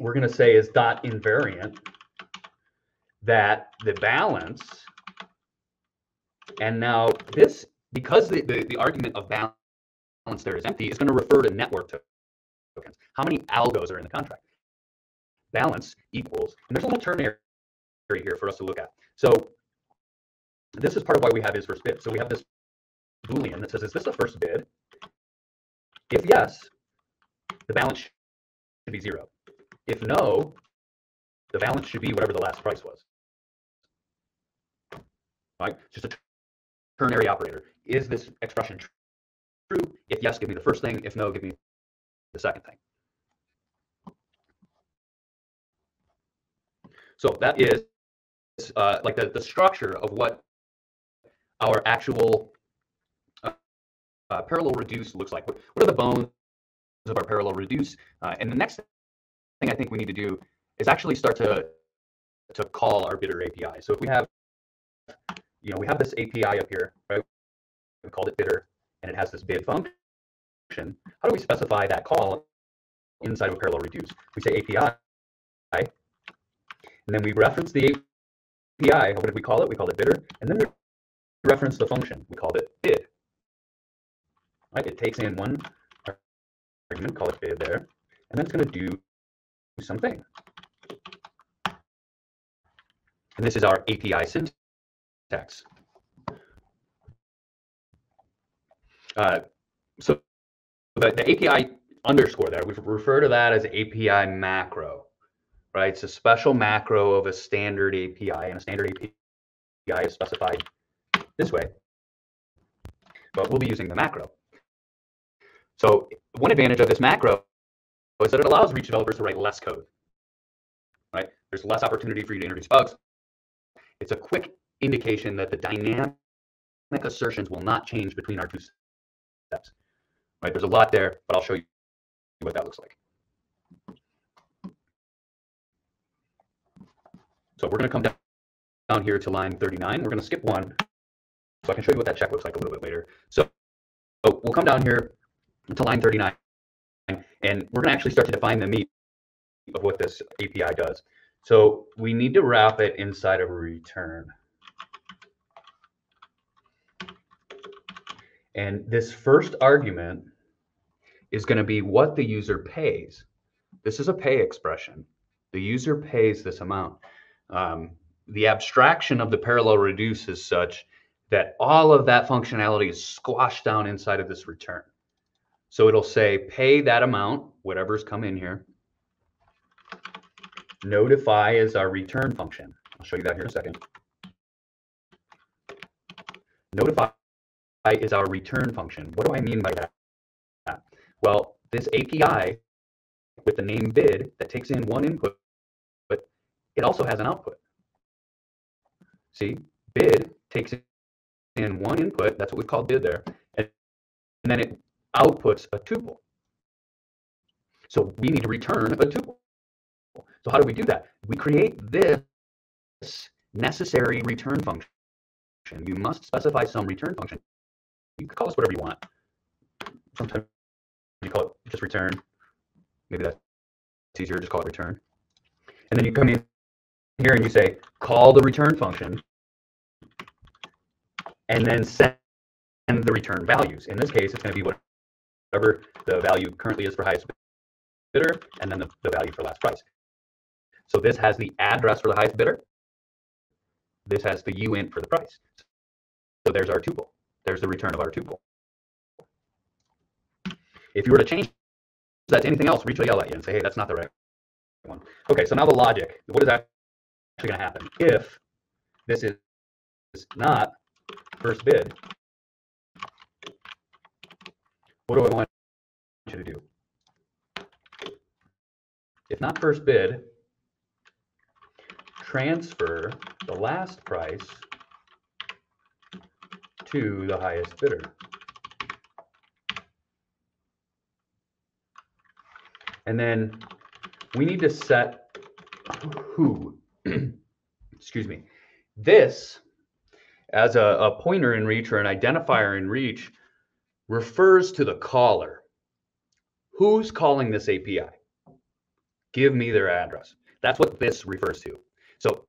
we're going to say is dot invariant that the balance And now this, because the, the, the argument of balance there is empty, is going to refer to network tokens. How many algos are in the contract? Balance equals, and there's a little ternary here for us to look at. So this is part of why we have is first bid. So we have this Boolean that says, is this the first bid? If yes, the balance should be zero. If no, the balance should be whatever the last price was. Right? Just a ternary operator. Is this expression true? If yes, give me the first thing. If no, give me the second thing. So that is uh, like the, the structure of what our actual uh, parallel reduce looks like. What, what are the bones of our parallel reduce? Uh, and the next thing I think we need to do is actually start to to call our bidder API. So if we have, you know, we have this API up here, right? We called it bidder, and it has this bid function. How do we specify that call inside of a parallel reduce? We say API, and then we reference the API. What did we call it? We called it bidder, and then we reference the function. We called it bid. Right? It takes in one argument, call it there, and then it's going to do something. And this is our API syntax. Uh, so the, the API underscore there, we refer to that as API macro, right? It's a special macro of a standard API, and a standard API is specified this way. But we'll be using the macro. So one advantage of this macro is that it allows Reach developers to write less code. Right? There's less opportunity for you to introduce bugs. It's a quick indication that the dynamic assertions will not change between our two steps. Right? There's a lot there, but I'll show you what that looks like. So we're going to come down, down here to line 39. We're going to skip one so I can show you what that check looks like a little bit later. So, so we'll come down here to line 39, and we're going to actually start to define the meat of what this API does. So we need to wrap it inside of a return. And this first argument is going to be what the user pays. This is a pay expression. The user pays this amount. Um, the abstraction of the parallel reduce is such that all of that functionality is squashed down inside of this return. So it'll say pay that amount, whatever's come in here. Notify is our return function. I'll show you that here in a second. Notify is our return function. What do I mean by that? Well, this API with the name bid that takes in one input, but it also has an output. See, bid takes in one input, that's what we call bid there, and, and then it outputs a tuple. So we need to return a tuple. So how do we do that? We create this necessary return function. You must specify some return function. You can call this whatever you want. Sometimes you call it just return. Maybe that's easier, just call it return. And then you come in here and you say, call the return function and then send the return values. In this case, it's going to be whatever the value currently is for highest bidder, and then the, the value for last price. So this has the address for the highest bidder. This has the uint for the price. So there's our tuple. There's the return of our tuple. If you were to change that to anything else, Reach will yell at you and say, hey, that's not the right one. Okay, so now the logic. What is actually going to happen? If this is not first bid, what do I want you to do? If not first bid, transfer the last price to the highest bidder. And then we need to set who, excuse me, this as a, a pointer in reach or an identifier in reach refers to the caller. Who's calling this API? Give me their address. That's what this refers to. So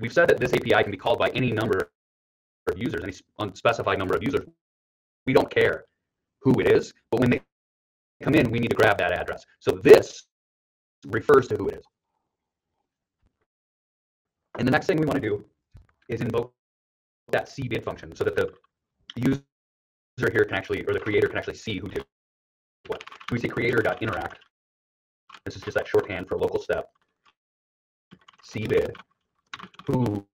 we've said that this API can be called by any number of users, any unspecified number of users, we don't care who it is, but when they come in, we need to grab that address. So this refers to who it is. And the next thing we want to do is invoke that seeBid function so that the user here can actually, or the creator can actually see who did what. We say creator.interact. This is just that shorthand for local step. seeBid, who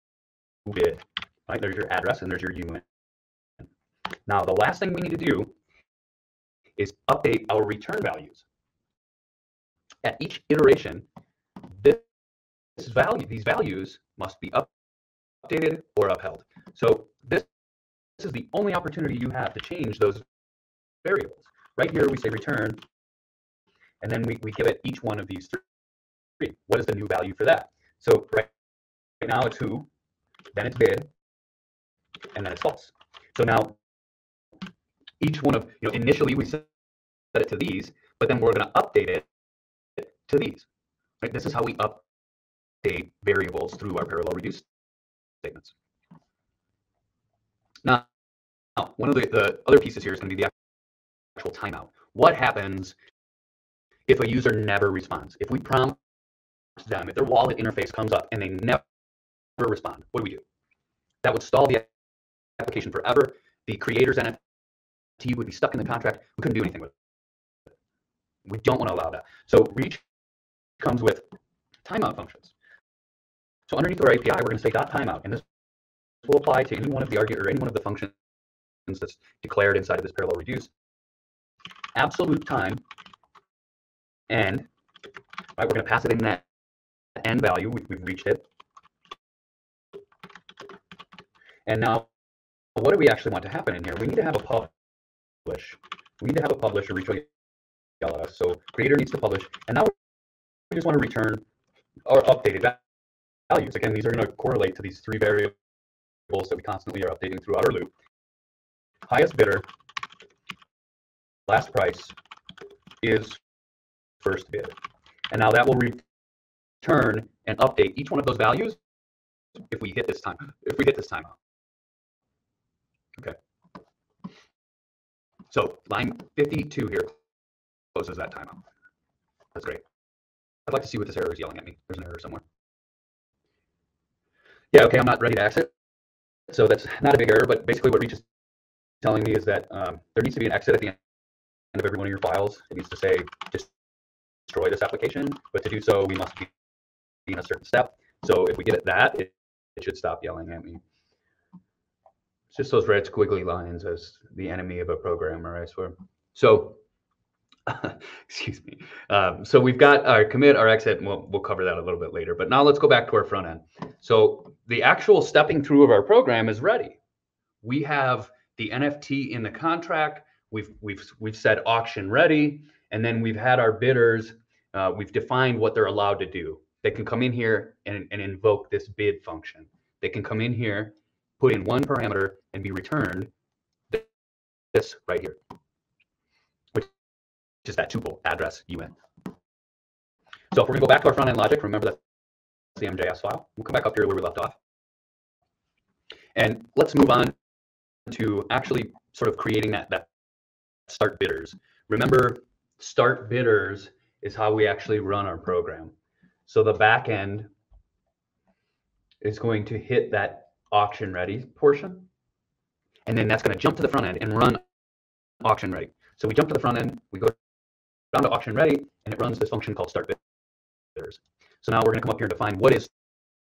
bid, right? There's your address and there's your UN. Now, the last thing we need to do is update our return values. At each iteration, this value, these values must be updated or upheld. So this, this is the only opportunity you have to change those variables. Right here, we say return, and then we, we give it each one of these three. What is the new value for that? So right, right now it's who, then it's bid, and then it's false. So now each one of, you know, initially we set it to these, but then we're going to update it to these. Right? This is how we update variables through our parallel reduce statements. Now, one of the, the other pieces here is going to be the actual timeout. What happens if a user never responds? If we prompt them, if their wallet interface comes up and they never respond, what do we do? That would stall the application forever. The creator's and NFT would be stuck in the contract. We couldn't do anything with it. We don't want to allow that. So reach comes with timeout functions. So underneath our API, we're going to say dot timeout, and this will apply to any one of the argument or any one of the functions that's declared inside of this parallel reduce. Absolute time and right, we're going to pass it in that end value. We've, we've reached it. And now, what do we actually want to happen in here? We need to have a publish. We need to have a publish or LS. So creator needs to publish. And now we just want to return our updated values. Again, these are going to correlate to these three variables that we constantly are updating throughout our loop. Highest bidder, last price is first bid. And now that will return and update each one of those values if we hit this time, if we hit this timeout. Okay. So line 52 here closes that timeout. That's great. I'd like to see what this error is yelling at me. There's an error somewhere. Yeah, okay, I'm not ready to exit. So that's not a big error, but basically what Reach is telling me is that um, there needs to be an exit at the end of every one of your files. It needs to say just destroy this application, but to do so, we must be in a certain step. So if we get at that, it, it should stop yelling at me. It's just those red squiggly lines as the enemy of a programmer, I swear. So, excuse me. Um, so we've got our commit, our exit, and we'll, we'll cover that a little bit later. But now let's go back to our front end. So the actual stepping through of our program is ready. We have the NFT in the contract. We've we've we've said auction ready, and then we've had our bidders. Uh, we've defined what they're allowed to do. They can come in here and, and invoke this bid function. They can come in here put in one parameter and be returned this right here, is that tuple address UN. So if we're gonna go back to our front end logic, remember that's the MJS file. We'll come back up here where we left off. And let's move on to actually sort of creating that, that start bidders. Remember, start bidders is how we actually run our program. So the back end is going to hit that auction ready portion. And then that's going to jump to the front end and run auction ready. So we jump to the front end, we go down to auction ready, and it runs this function called start bidders. So now we're going to come up here and define what is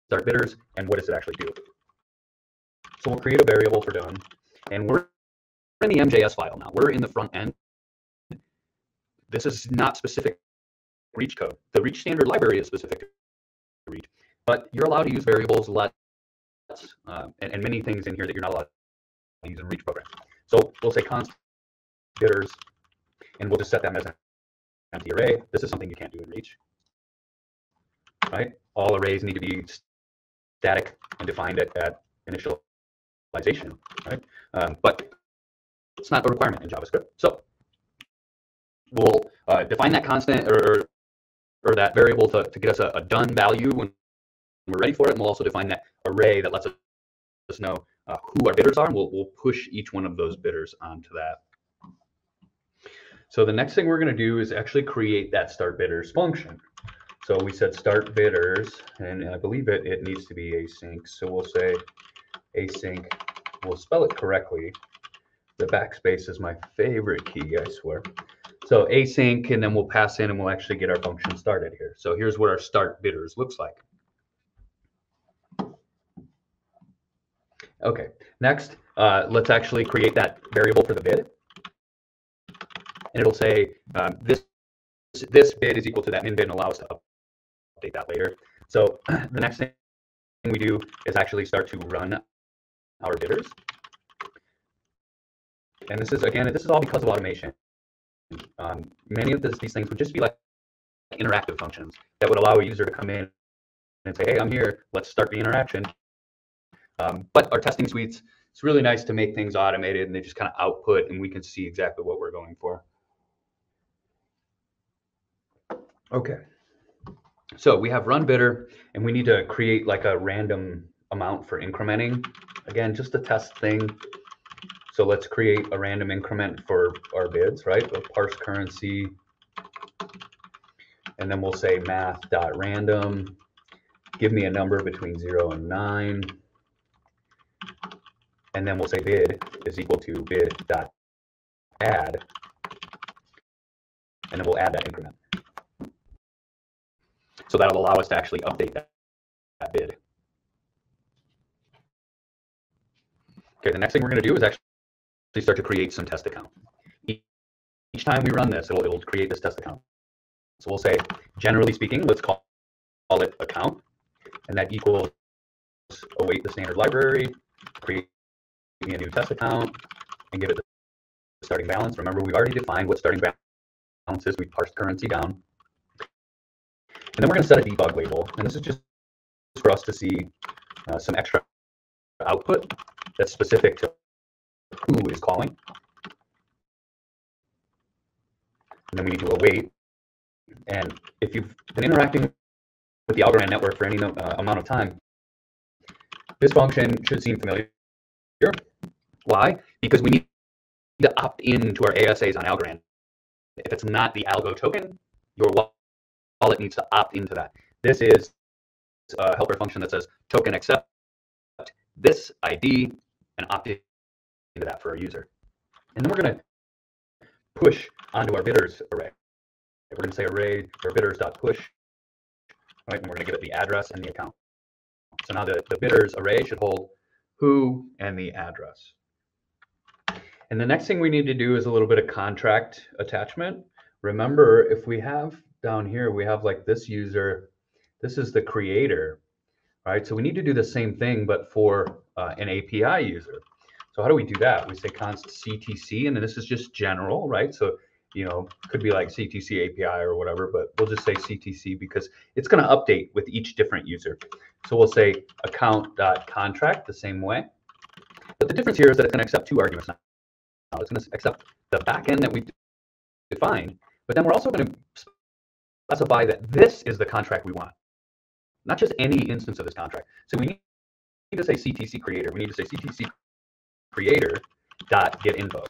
start bidders and what does it actually do. So we'll create a variable for done, and we're in the MJS file now. We're in the front end. This is not specific reach code. The reach standard library is specific to reach, but you're allowed to use variables let uh, and, and, many things in here that you're not allowed to use in Reach program. So we'll say const bidders, and we'll just set them as an empty array. This is something you can't do in Reach. Right? All arrays need to be static and defined at, at initialization. Right? Um, but it's not a requirement in JavaScript. So we'll uh, define that constant or, or that variable to, to get us a, a done value when we're ready for it. And we'll also define that array that lets us know uh, who our bidders are, and we'll, we'll push each one of those bidders onto that. So the next thing we're going to do is actually create that start bidders function. So we said start bidders, and I believe it, it needs to be async. So we'll say async, we'll spell it correctly. The backspace is my favorite key, I swear. So async, and then we'll pass in and we'll actually get our function started here. So here's what our start bidders looks like. Okay, next, uh, let's actually create that variable for the bid. And it'll say um, this this bid is equal to that min bid and allow us to update that later. So the next thing we do is actually start to run our bidders. And this is, again, this is all because of automation. Um, many of this, these things would just be like interactive functions that would allow a user to come in and say, hey, I'm here, let's start the interaction. Um, but our testing suites, it's really nice to make things automated and they just kind of output and we can see exactly what we're going for. Okay. So we have run bidder and we need to create like a random amount for incrementing. Again, just a test thing. So let's create a random increment for our bids, right? We'll parse currency. And then we'll say math.random. Give me a number between zero and nine. And then we'll say bid is equal to bid dot add. And then we'll add that increment. So that'll allow us to actually update that, that bid. Okay, the next thing we're going to do is actually start to create some test account. Each time we run this, it'll, it'll create this test account. So we'll say, generally speaking, let's call, call it account, and that equals await the standard library, create me a new test account, and give it the starting balance. Remember, we've already defined what starting balance is. We parsed currency down. And then we're going to set a debug label. And this is just for us to see uh, some extra output that's specific to who is calling. And then we need to await. And if you've been interacting with the Algorand network for any uh, amount of time, this function should seem familiar. Why? Because we need to opt into our ASAs on Algorand. If it's not the algo token, your wallet needs to opt into that. This is a helper function that says token accept this ID and opt into that for our user. And then we're going to push onto our bidders array. We're going to say array for bidders.push, right? And we're going to give it the address and the account. So now the, the bidders array should hold who and the address. And the next thing we need to do is a little bit of contract attachment. Remember, if we have down here, we have like this user, this is the creator, right? So we need to do the same thing, but for uh, an API user. So how do we do that? We say const CTC, and then this is just general, right? So, you know, could be like CTC API or whatever, but we'll just say CTC because it's going to update with each different user. So we'll say account.contract the same way. But the difference here is that it's going to accept two arguments now. It's going to accept the backend that we defined, but then we're also going to specify that this is the contract we want, not just any instance of this contract. So we need to say CTC creator. We need to say CTC creator dot get info.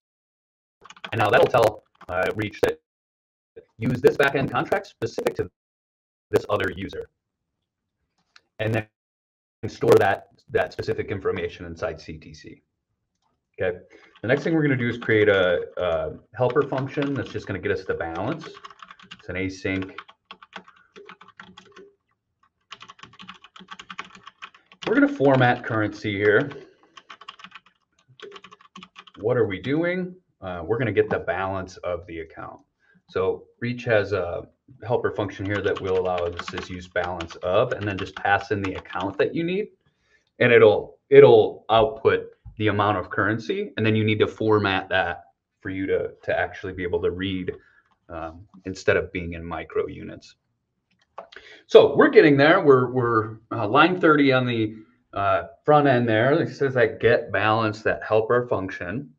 And now that'll tell uh, Reach that use this backend contract specific to this other user. And then store that, that specific information inside CTC. Okay. The next thing we're going to do is create a, a helper function that's just going to get us the balance. It's an async We're going to format currency here. What are we doing? Uh, we're going to get the balance of the account. So Reach has a helper function here that will allow us to use balance of, and then just pass in the account that you need, and it'll it'll output the amount of currency, and then you need to format that for you to to actually be able to read um, instead of being in micro units. So we're getting there. We're, we're uh, line 30 on the uh, front end there. It says that get balance, that helper function.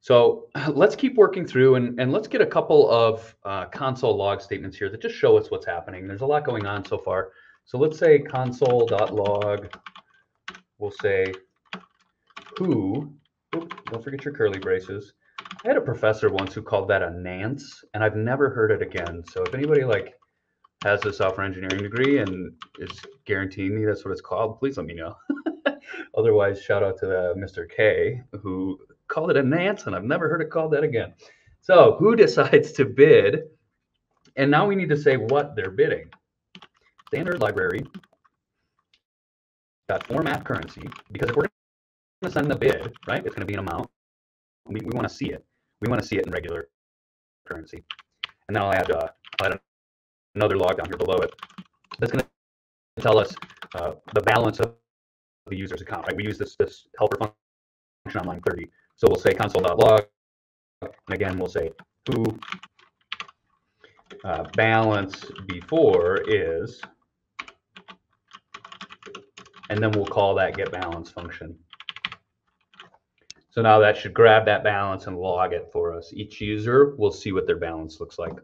So let's keep working through and, and let's get a couple of uh, console log statements here that just show us what's happening. There's a lot going on so far. So let's say console.log, we'll say who, don't forget your curly braces. I had a professor once who called that a nance, and I've never heard it again. So if anybody like has a software engineering degree and is guaranteeing me that's what it's called, please let me know. Otherwise, shout out to uh, the Mr. K who called it a nance, and I've never heard it called that again. So who decides to bid? And now we need to say what they're bidding. Standard library dot format currency because if we're going to send the bid, right, it's going to be an amount. We, we want to see it. We want to see it in regular currency. And then I'll add, uh, I'll add another log down here below it. That's going to tell us uh, the balance of the user's account, right? We use this, this helper function on line 30. So we'll say console.log, and again, we'll say who uh, balance before is, and then we'll call that get balance function. So now that should grab that balance and log it for us. Each user will see what their balance looks like.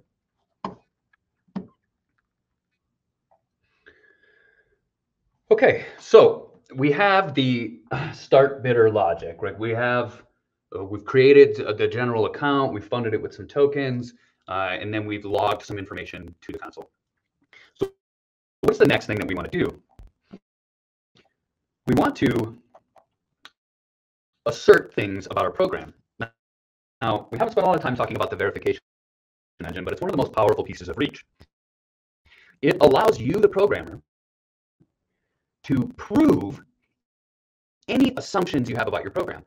Okay, so we have the start bidder logic, right? We have, uh, we've created the general account, we've funded it with some tokens, uh, and then we've logged some information to the console. So what's the next thing that we want to do? We want to assert things about our program. Now, we haven't spent a lot of time talking about the verification engine, but it's one of the most powerful pieces of Reach. It allows you, the programmer, to prove any assumptions you have about your program.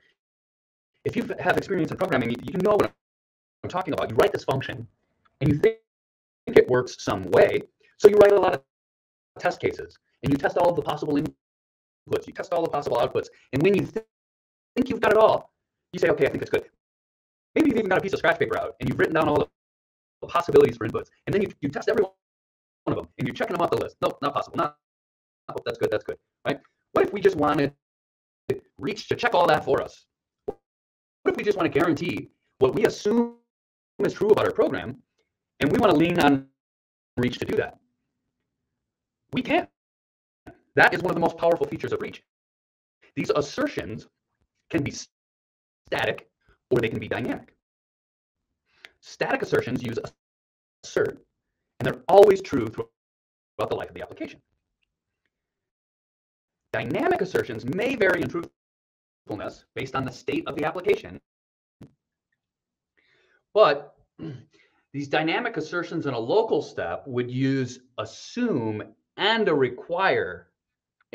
If you have experience in programming, you, know what I'm talking about. You write this function and you think it works some way. So you write a lot of test cases and you test all of the possible inputs, you test all the possible outputs. And when you think you've got it all, you say, okay, I think it's good. Maybe you've even got a piece of scratch paper out and you've written down all the possibilities for inputs. And then you, you test every one of them and you're checking them off the list. Nope, not possible. Not, that's good, that's good, right? What if we just wanted Reach to check all that for us? What if we just want to guarantee what we assume is true about our program, and we want to lean on Reach to do that? We can. That is one of the most powerful features of Reach. These assertions can be static or they can be dynamic. Static assertions use assert, and they're always true throughout the life of the application. Dynamic assertions may vary in truthfulness based on the state of the application. But these dynamic assertions in a local step would use assume and a require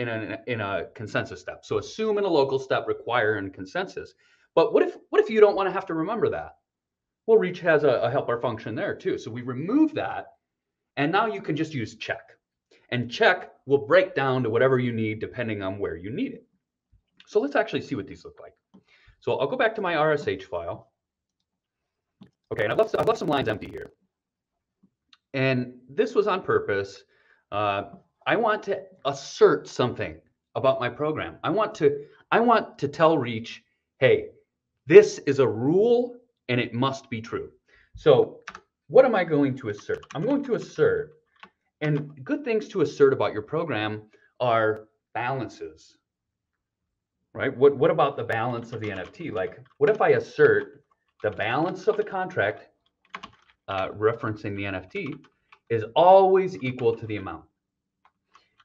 in a, in a consensus step. So assume in a local step, require in consensus. But what if what if you don't want to have to remember that? Well, Reach has a, a helper function there too. So we remove that, and now you can just use check and check will break down to whatever you need depending on where you need it. So let's actually see what these look like. So I'll go back to my RSH file. Okay, and I've left, I've left some lines empty here. And this was on purpose. Uh, I want to assert something about my program. I want to I want to tell Reach, hey, this is a rule and it must be true. So what am I going to assert? I'm going to assert and good things to assert about your program are balances, right? What, what about the balance of the NFT? Like, what if I assert the balance of the contract, uh, referencing the NFT, is always equal to the amount?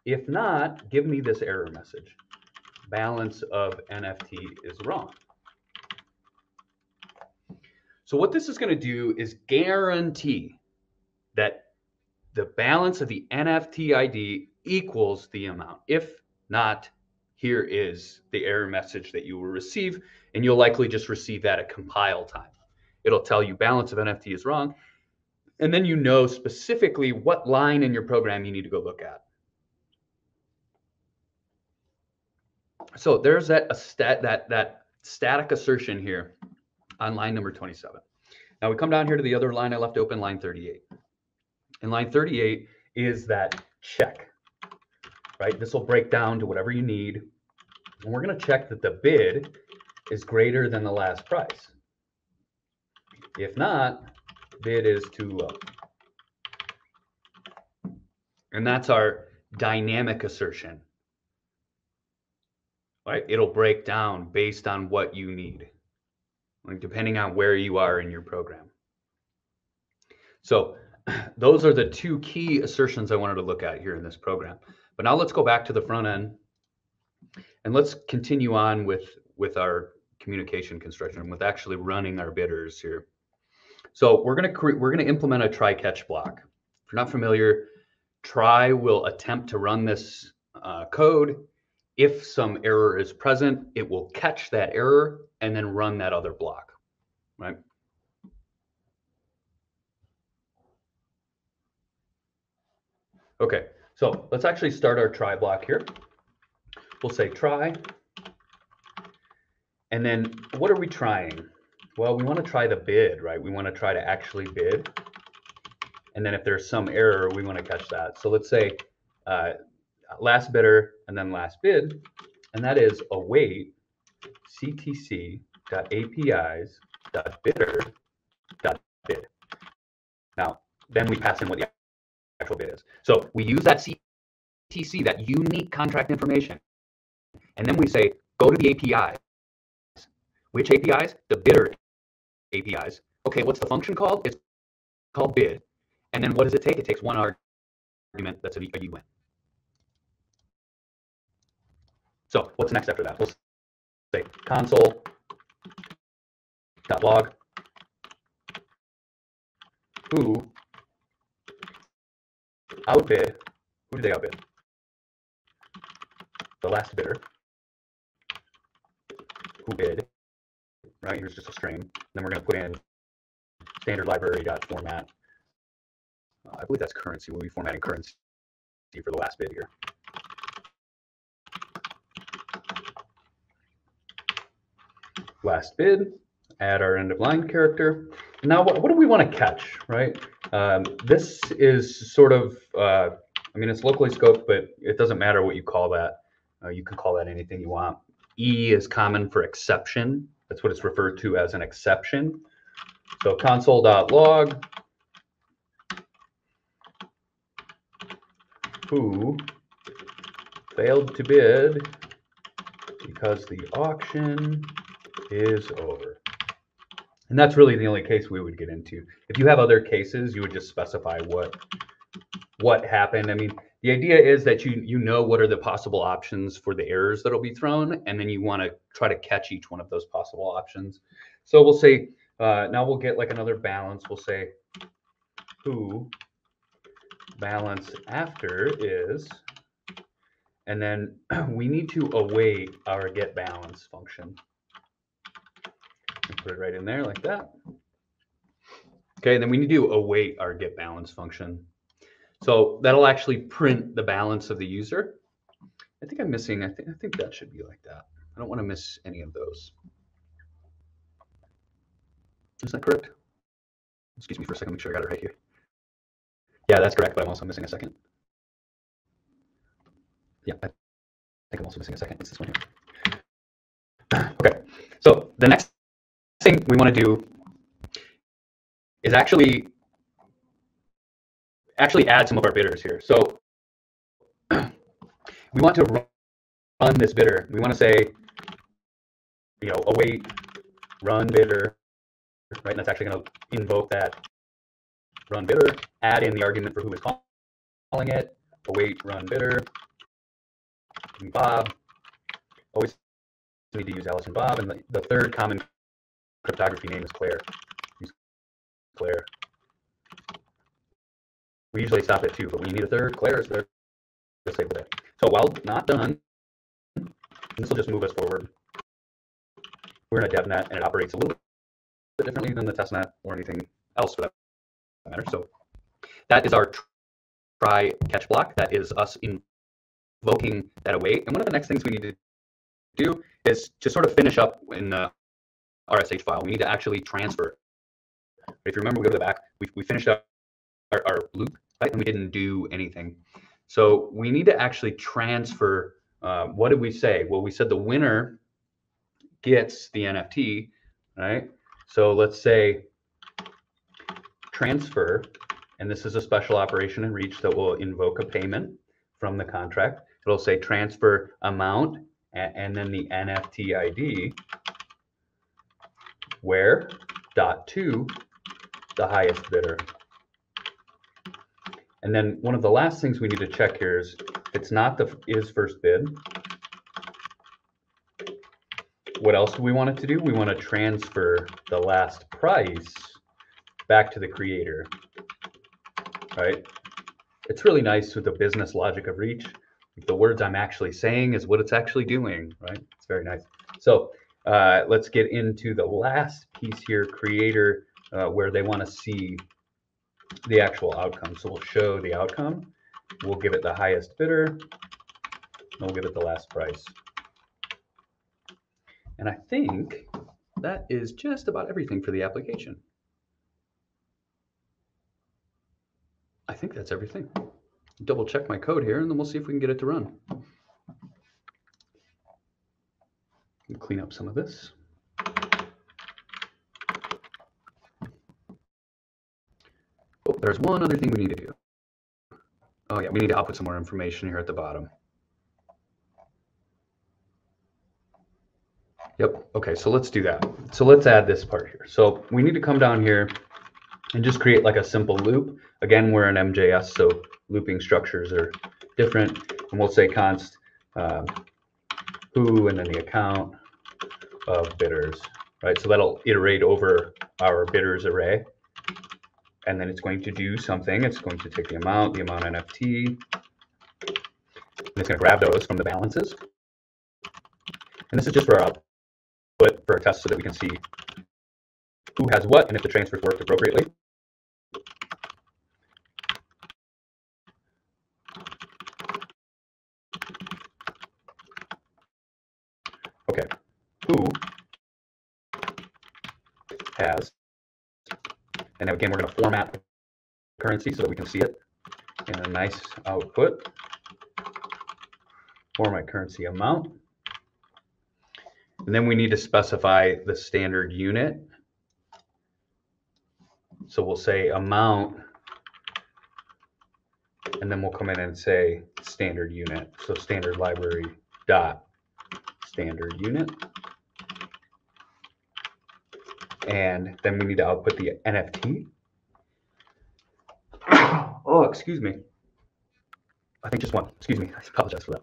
If not, give me this error message. Balance of NFT is wrong. So what this is going to do is guarantee that the balance of the NFT ID equals the amount. If not, here is the error message that you will receive, and you'll likely just receive that at compile time. It'll tell you balance of NFT is wrong, and then you know specifically what line in your program you need to go look at. So there's that a stat that that static assertion here on line number 27. Now we come down here to the other line I left open, line 38. And line 38 is that check, right? This will break down to whatever you need. And we're going to check that the bid is greater than the last price. If not, bid is too low. And that's our dynamic assertion. Right? It'll break down based on what you need, like depending on where you are in your program. So those are the two key assertions I wanted to look at here in this program. But now let's go back to the front end and let's continue on with, with our communication construction with actually running our bidders here. So we're going to create, we're going to implement a try catch block. If you're not familiar, try will attempt to run this uh, code. If some error is present, it will catch that error and then run that other block, right? Okay, so let's actually start our try block here. We'll say try. And then what are we trying? Well, we want to try the bid, right? We want to try to actually bid. And then if there's some error, we want to catch that. So let's say uh, last bidder and then last bid, and that is await ctc.apis.bidder.bid. Now, then we pass in what the actual bid is. So we use that CTC, that unique contract information, and then we say, go to the APIs. Which APIs? The bidder APIs. Okay, what's the function called? It's called bid. And then what does it take? It takes one argument that's a, a UN. So what's next after that? We'll say console dot log who outbid who did they outbid? The last bidder who bid right? Here's just a string. Then we're going to put in standard library dot format. Uh, I believe that's currency. We'll be formatting currency for the last bit here. Last bid, add our end of line character. Now, what, what do we want to catch, right? Um, this is sort of, uh, I mean, it's locally scoped, but it doesn't matter what you call that. Uh, you can call that anything you want. E is common for exception. That's what it's referred to as an exception. So console.log who failed to bid because the auction is over. And that's really the only case we would get into. If you have other cases, you would just specify what what happened. I mean, the idea is that you you know what are the possible options for the errors that'll be thrown, and then you want to try to catch each one of those possible options. So we'll say uh, now we'll get like another balance. We'll say who balance after is, and then we need to await our get balance function. Put it right in there like that. Okay, then we need to await our get balance function. So that'll actually print the balance of the user. I think I'm missing, I think, I think that should be like that. I don't want to miss any of those. Is that correct? Excuse me for a second, make sure I got it right here. Yeah, that's correct, but I'm also missing a second. Yeah, I think I'm also missing a second. It's this one here. Okay, so the next thing we want to do is actually actually add some of our bidders here. So we want to run this bidder. We want to say, you know, await run bidder, right? And that's actually going to invoke that run bidder, add in the argument for who is calling it, await run bidder, Bob. Always need to use Alice and Bob. And the, the third common cryptography name is Claire. Use Claire. We usually stop at two, but you need a third, Claire is there to save the day. So while not done, this will just move us forward. We're in a DevNet and it operates a little bit differently than the testnet or anything else for that matter. So that is our try catch block. That is us invoking that await. And one of the next things we need to do is to sort of finish up in the RSH file. We need to actually transfer. If you remember, we go to the back. We, we finished up our, our loop right? And we didn't do anything. So we need to actually transfer. Uh, what did we say? Well, we said the winner gets the NFT, right? So let's say transfer, and this is a special operation in Reach that will invoke a payment from the contract. It'll say transfer amount and, and then the NFT ID where dot to the highest bidder. And then one of the last things we need to check here is it's not the is first bid. What else do we want it to do? We want to transfer the last price back to the creator, right? It's really nice with the business logic of reach. The words I'm actually saying is what it's actually doing, right? It's very nice. So uh, let's get into the last piece here, creator, uh, where they want to see the actual outcome. So we'll show the outcome. We'll give it the highest bidder. We'll give it the last price. And I think that is just about everything for the application. I think that's everything. Double check my code here and then we'll see if we can get it to run. Clean up some of this. Oh, there's one other thing we need to do. Oh yeah, we need to output some more information here at the bottom. Yep, okay, so let's do that. So let's add this part here. So we need to come down here and just create like a simple loop. Again, we're in MJS, so looping structures are different. And we'll say const um, who and then the account of bidders, right? So that'll iterate over our bidders array and then it's going to do something. It's going to take the amount, the amount NFT, and it's going to grab those from the balances. And this is just for our output for a test so that we can see who has what and if the transfers worked appropriately. Okay, who has and again, we're going to format the currency so that we can see it in a nice output. Format currency amount. And then we need to specify the standard unit. So we'll say amount, and then we'll come in and say standard unit. So standard library dot standard unit and then we need to output the NFT. oh, excuse me. I think just one. Excuse me. I apologize for that.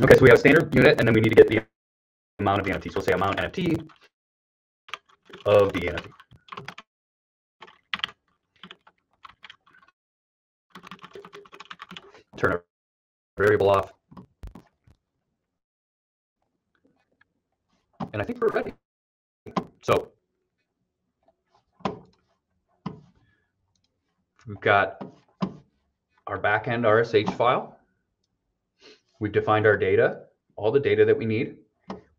Okay, so we have a standard unit, and then we need to get the amount of the NFT. So we'll say amount NFT of the NFT. Turn a variable off. And I think we're ready. So we've got our backend RSH file. We've defined our data, all the data that we need.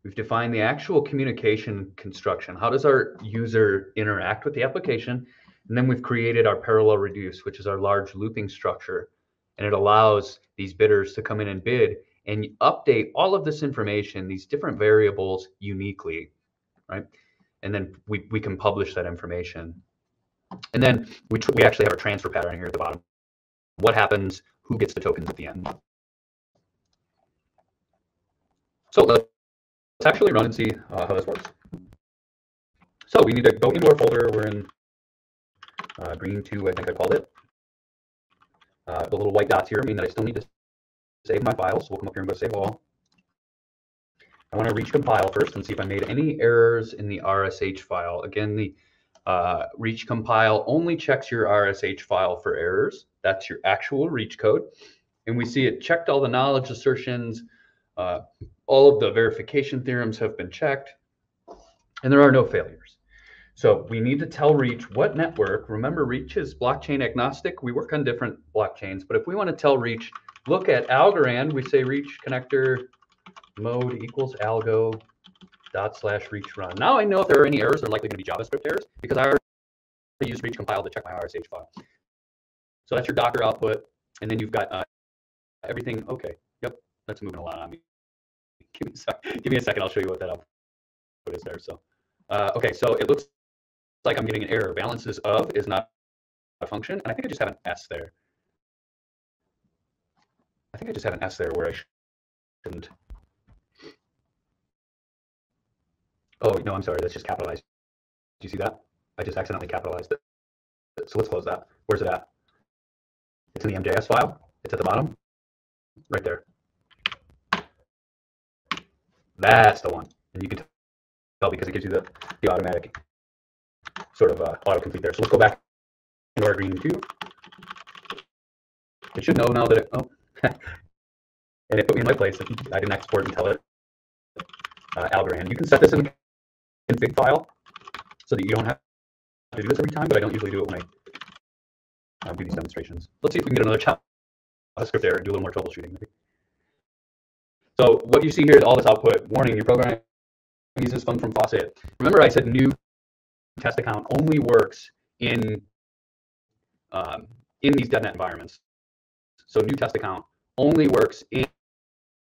We've defined the actual communication construction. How does our user interact with the application? And then we've created our parallel reduce, which is our large looping structure. And it allows these bidders to come in and bid and update all of this information, these different variables uniquely, right? And then we, we can publish that information. And then we, we actually have a transfer pattern here at the bottom. What happens, who gets the tokens at the end. So let's actually run and see uh, how this works. So we need to go into our folder. We're in uh, green 2, I think I called it. Uh, the little white dots here mean that I still need to save my files. So we'll come up here and go save all. I want to reach compile first and see if I made any errors in the RSH file. Again, the uh, reach compile only checks your RSH file for errors. That's your actual reach code. And we see it checked all the knowledge assertions. Uh, all of the verification theorems have been checked. And there are no failures. So we need to tell Reach what network. Remember, Reach is blockchain agnostic. We work on different blockchains. But if we want to tell Reach, look at Algorand, we say Reach connector mode equals algo dot slash reach run. Now I know if there are any errors, they're likely going to be JavaScript errors because I already used reach compile to check my RSH file. So that's your Docker output. And then you've got uh, everything. Okay. Yep. That's moving a lot on me. Give me, a. Give me a second. I'll show you what that output is there. So, uh, okay. So it looks like I'm getting an error. Balances of is not a function. And I think I just have an S there. I think I just have an S there where I shouldn't Oh, no, I'm sorry. That's just capitalized. Do you see that? I just accidentally capitalized it. So let's close that. Where's it at? It's in the MJS file. It's at the bottom. Right there. That's the one. And you can tell because it gives you the, the automatic sort of uh, autocomplete there. So let's go back into our green two. It should know now that it, oh, and it put me in my place. I didn't export until it uh, Algorand. You can set this in config file so that you don't have to do this every time, but I don't usually do it when I uh, do these demonstrations. Let's see if we can get another JavaScript there and do a little more troubleshooting. Maybe. So what you see here is all this output. Warning, your program uses fund from faucet. Remember I said new test account only works in um, in these DevNet environments. So new test account only works in,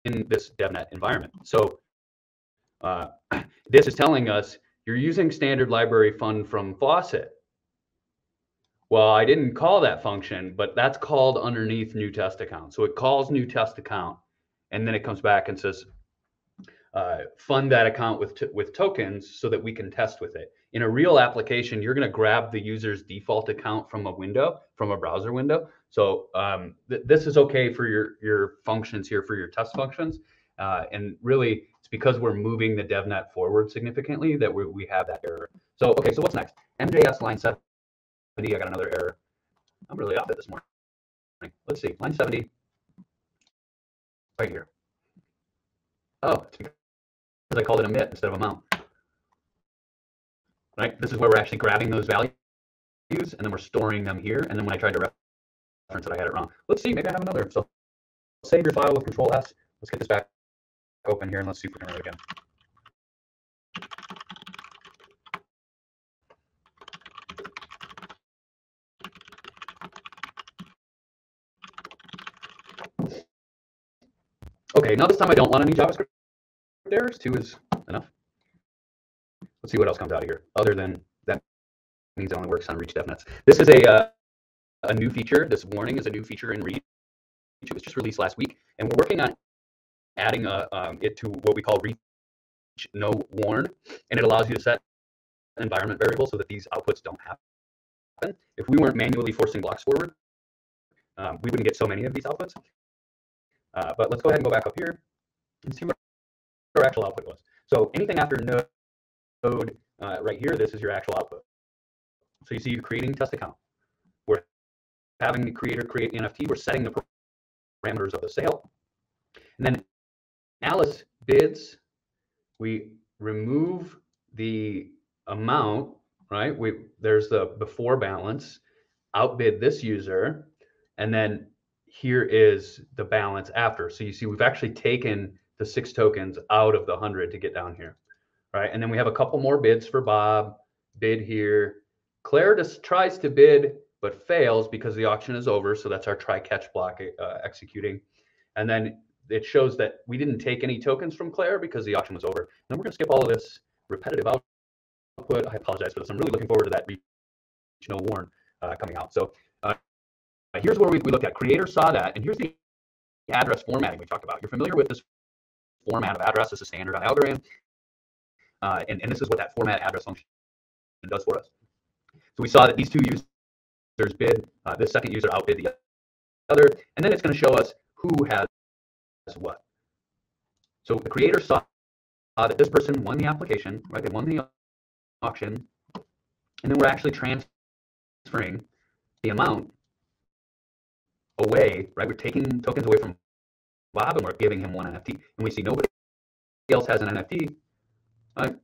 in this DevNet environment. So uh, this is telling us you're using standard library fund from faucet. Well, I didn't call that function, but that's called underneath new test account. So it calls new test account, and then it comes back and says, uh, fund that account with with tokens so that we can test with it. In a real application, you're going to grab the user's default account from a window, from a browser window. So um, th this is okay for your your functions here for your test functions, uh, and really because we're moving the DevNet forward significantly that we, we have that error. So okay, so what's next? MJS line 70. I got another error. I'm really off it this morning. Let's see, line 70, right here. Oh, it's because I called it emit instead of amount. Right? This is where we're actually grabbing those values and then we're storing them here. And then when I tried to reference it, I had it wrong. Let's see, maybe I have another. So save your file with control S. Let's get this back open here and let's see if we can run it again. Okay, now this time I don't want any JavaScript errors. Two is enough. Let's see what else comes out of here. Other than that means it only works on Reach DevNets. This is a uh, a new feature. This warning is a new feature in Reach. It was just released last week, and we're working on adding a, um, it to what we call Reach No Warn, and it allows you to set an environment variable so that these outputs don't happen. If we weren't manually forcing blocks forward, um, we wouldn't get so many of these outputs. Uh, but let's go ahead and go back up here and see what our actual output was. So anything after node uh, right here, this is your actual output. So you see you're creating test account. We're having the creator create NFT. We're setting the parameters of the sale. And then Alice bids. We remove the amount, right? We There's the before balance, outbid this user, and then here is the balance after. So you see we've actually taken the six tokens out of the 100 to get down here, right? And then we have a couple more bids for Bob, bid here. Claire just tries to bid, but fails because the auction is over. So that's our try catch block uh, executing. And then it shows that we didn't take any tokens from Claire because the auction was over. Then we're gonna skip all of this repetitive output. I apologize for this. I'm really looking forward to that reach no warn uh, coming out. So uh, here's where we, we looked at creator saw that, and here's the address formatting we talked about. You're familiar with this format of address This is a standard on Algorand. Uh, and, and this is what that format address function does for us. So we saw that these two users bid, uh, this second user outbid the other, and then it's going to show us who has what. So the creator saw that this person won the application, right? They won the auction, and then we're actually transferring the amount away, right? We're taking tokens away from Bob and we're giving him one NFT. And we see nobody else has an NFT, right?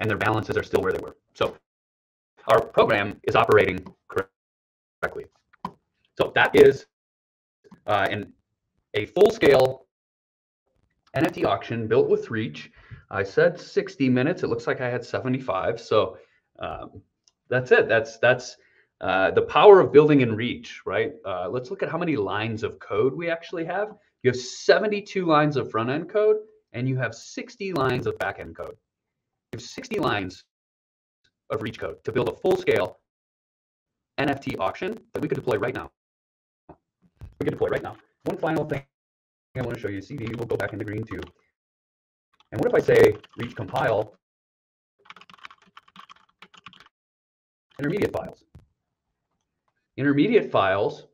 and their balances are still where they were. So our program is operating correctly. So that is uh, an, a full-scale NFT auction built with Reach. I said 60 minutes. It looks like I had 75. So um, that's it. That's that's uh, the power of building in reach, right? Uh, let's look at how many lines of code we actually have. You have 72 lines of front end code and you have 60 lines of back end code. You have 60 lines of reach code to build a full scale NFT auction that we could deploy right now. We could deploy right now. One final thing I want to show you. CD, we'll go back into green two. And what if I say reach compile intermediate files? Intermediate files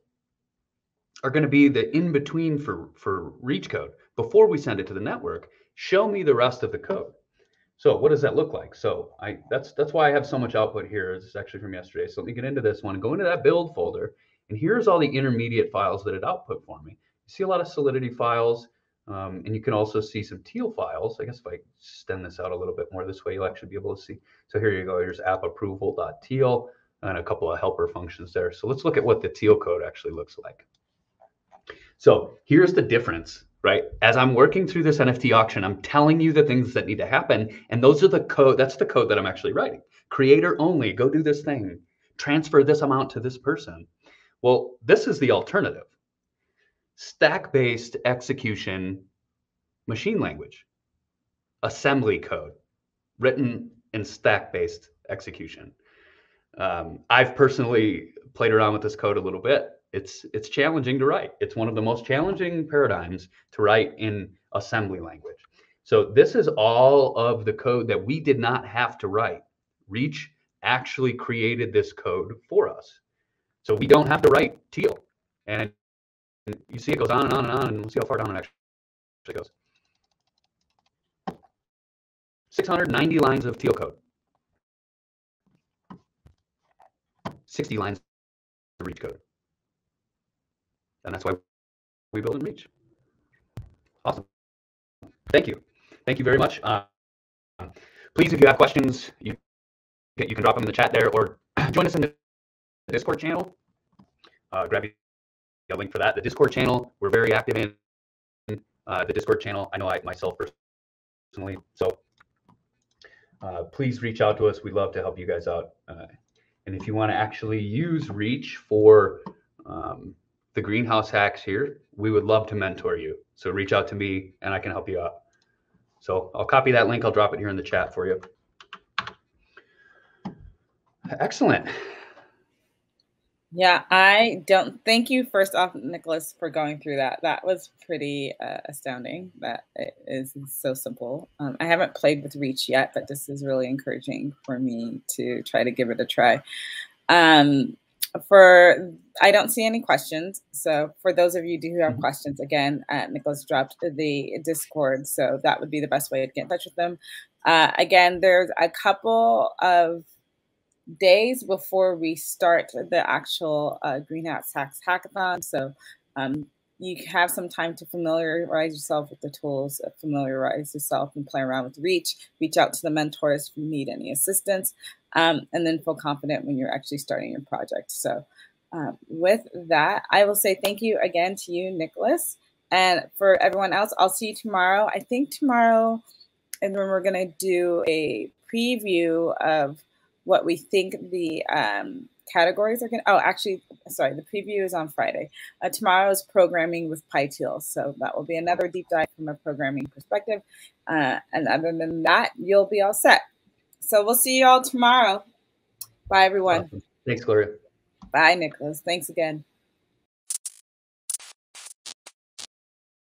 are going to be the in between for, for reach code. Before we send it to the network, show me the rest of the code. So what does that look like? So I that's that's why I have so much output here. This is actually from yesterday. So let me get into this one. Go into that build folder, and here's all the intermediate files that it output for me. You see a lot of Solidity files, um, and you can also see some teal files. I guess if I extend this out a little bit more this way, you'll actually be able to see. So here you go. Here's app approval.teal and a couple of helper functions there. So let's look at what the teal code actually looks like. So here's the difference, right? As I'm working through this NFT auction, I'm telling you the things that need to happen. And those are the code, that's the code that I'm actually writing. Creator only, go do this thing, transfer this amount to this person. Well, this is the alternative stack based execution machine language, assembly code written in stack based execution. Um, I've personally played around with this code a little bit it's it's challenging to write. It's one of the most challenging paradigms to write in assembly language. So this is all of the code that we did not have to write. Reach actually created this code for us. So we don't have to write teal. And you see it goes on and on and on, and we'll see how far down it actually goes. 690 lines of teal code. 60 lines of reach code. And that's why we build and reach. Awesome. Thank you. Thank you very much. Uh, please, if you have questions, you, you can drop them in the chat there or join us in the Discord channel. Uh, grab a link for that. The Discord channel, we're very active in uh, the Discord channel. I know I myself personally. So uh, please reach out to us. We'd love to help you guys out. Uh, and if you want to actually use Reach for um, the greenhouse hacks here, we would love to mentor you. So reach out to me and I can help you out. So I'll copy that link. I'll drop it here in the chat for you. Excellent. Yeah, I don't thank you first off, Nicholas, for going through that. That was pretty uh, astounding. That it is so simple. Um, I haven't played with Reach yet, but this is really encouraging for me to try to give it a try. Um, for I don't see any questions. So for those of you who have mm-hmm. questions, again, uh, Nicholas dropped the Discord, so that would be the best way to get in touch with them. Uh, again, there's a couple of days before we start the actual uh, Greenhouse Hacks Hackathon, so um, you have some time to familiarize yourself with the tools, familiarize yourself and play around with Reach. Reach out to the mentors if you need any assistance um, and then feel confident when you're actually starting your project. So, um, with that, I will say thank you again to you, Nicholas. And for everyone else, I'll see you tomorrow. I think tomorrow, and when we're going to do a preview of what we think the um, categories are going to. Oh, actually, sorry, the preview is on Friday. Uh, tomorrow is programming with PyTeal. So that will be another deep dive from a programming perspective. Uh, and other than that, you'll be all set. So we'll see you all tomorrow. Bye, everyone. Awesome. Thanks, Gloria. Bye, Nicholas. Thanks again.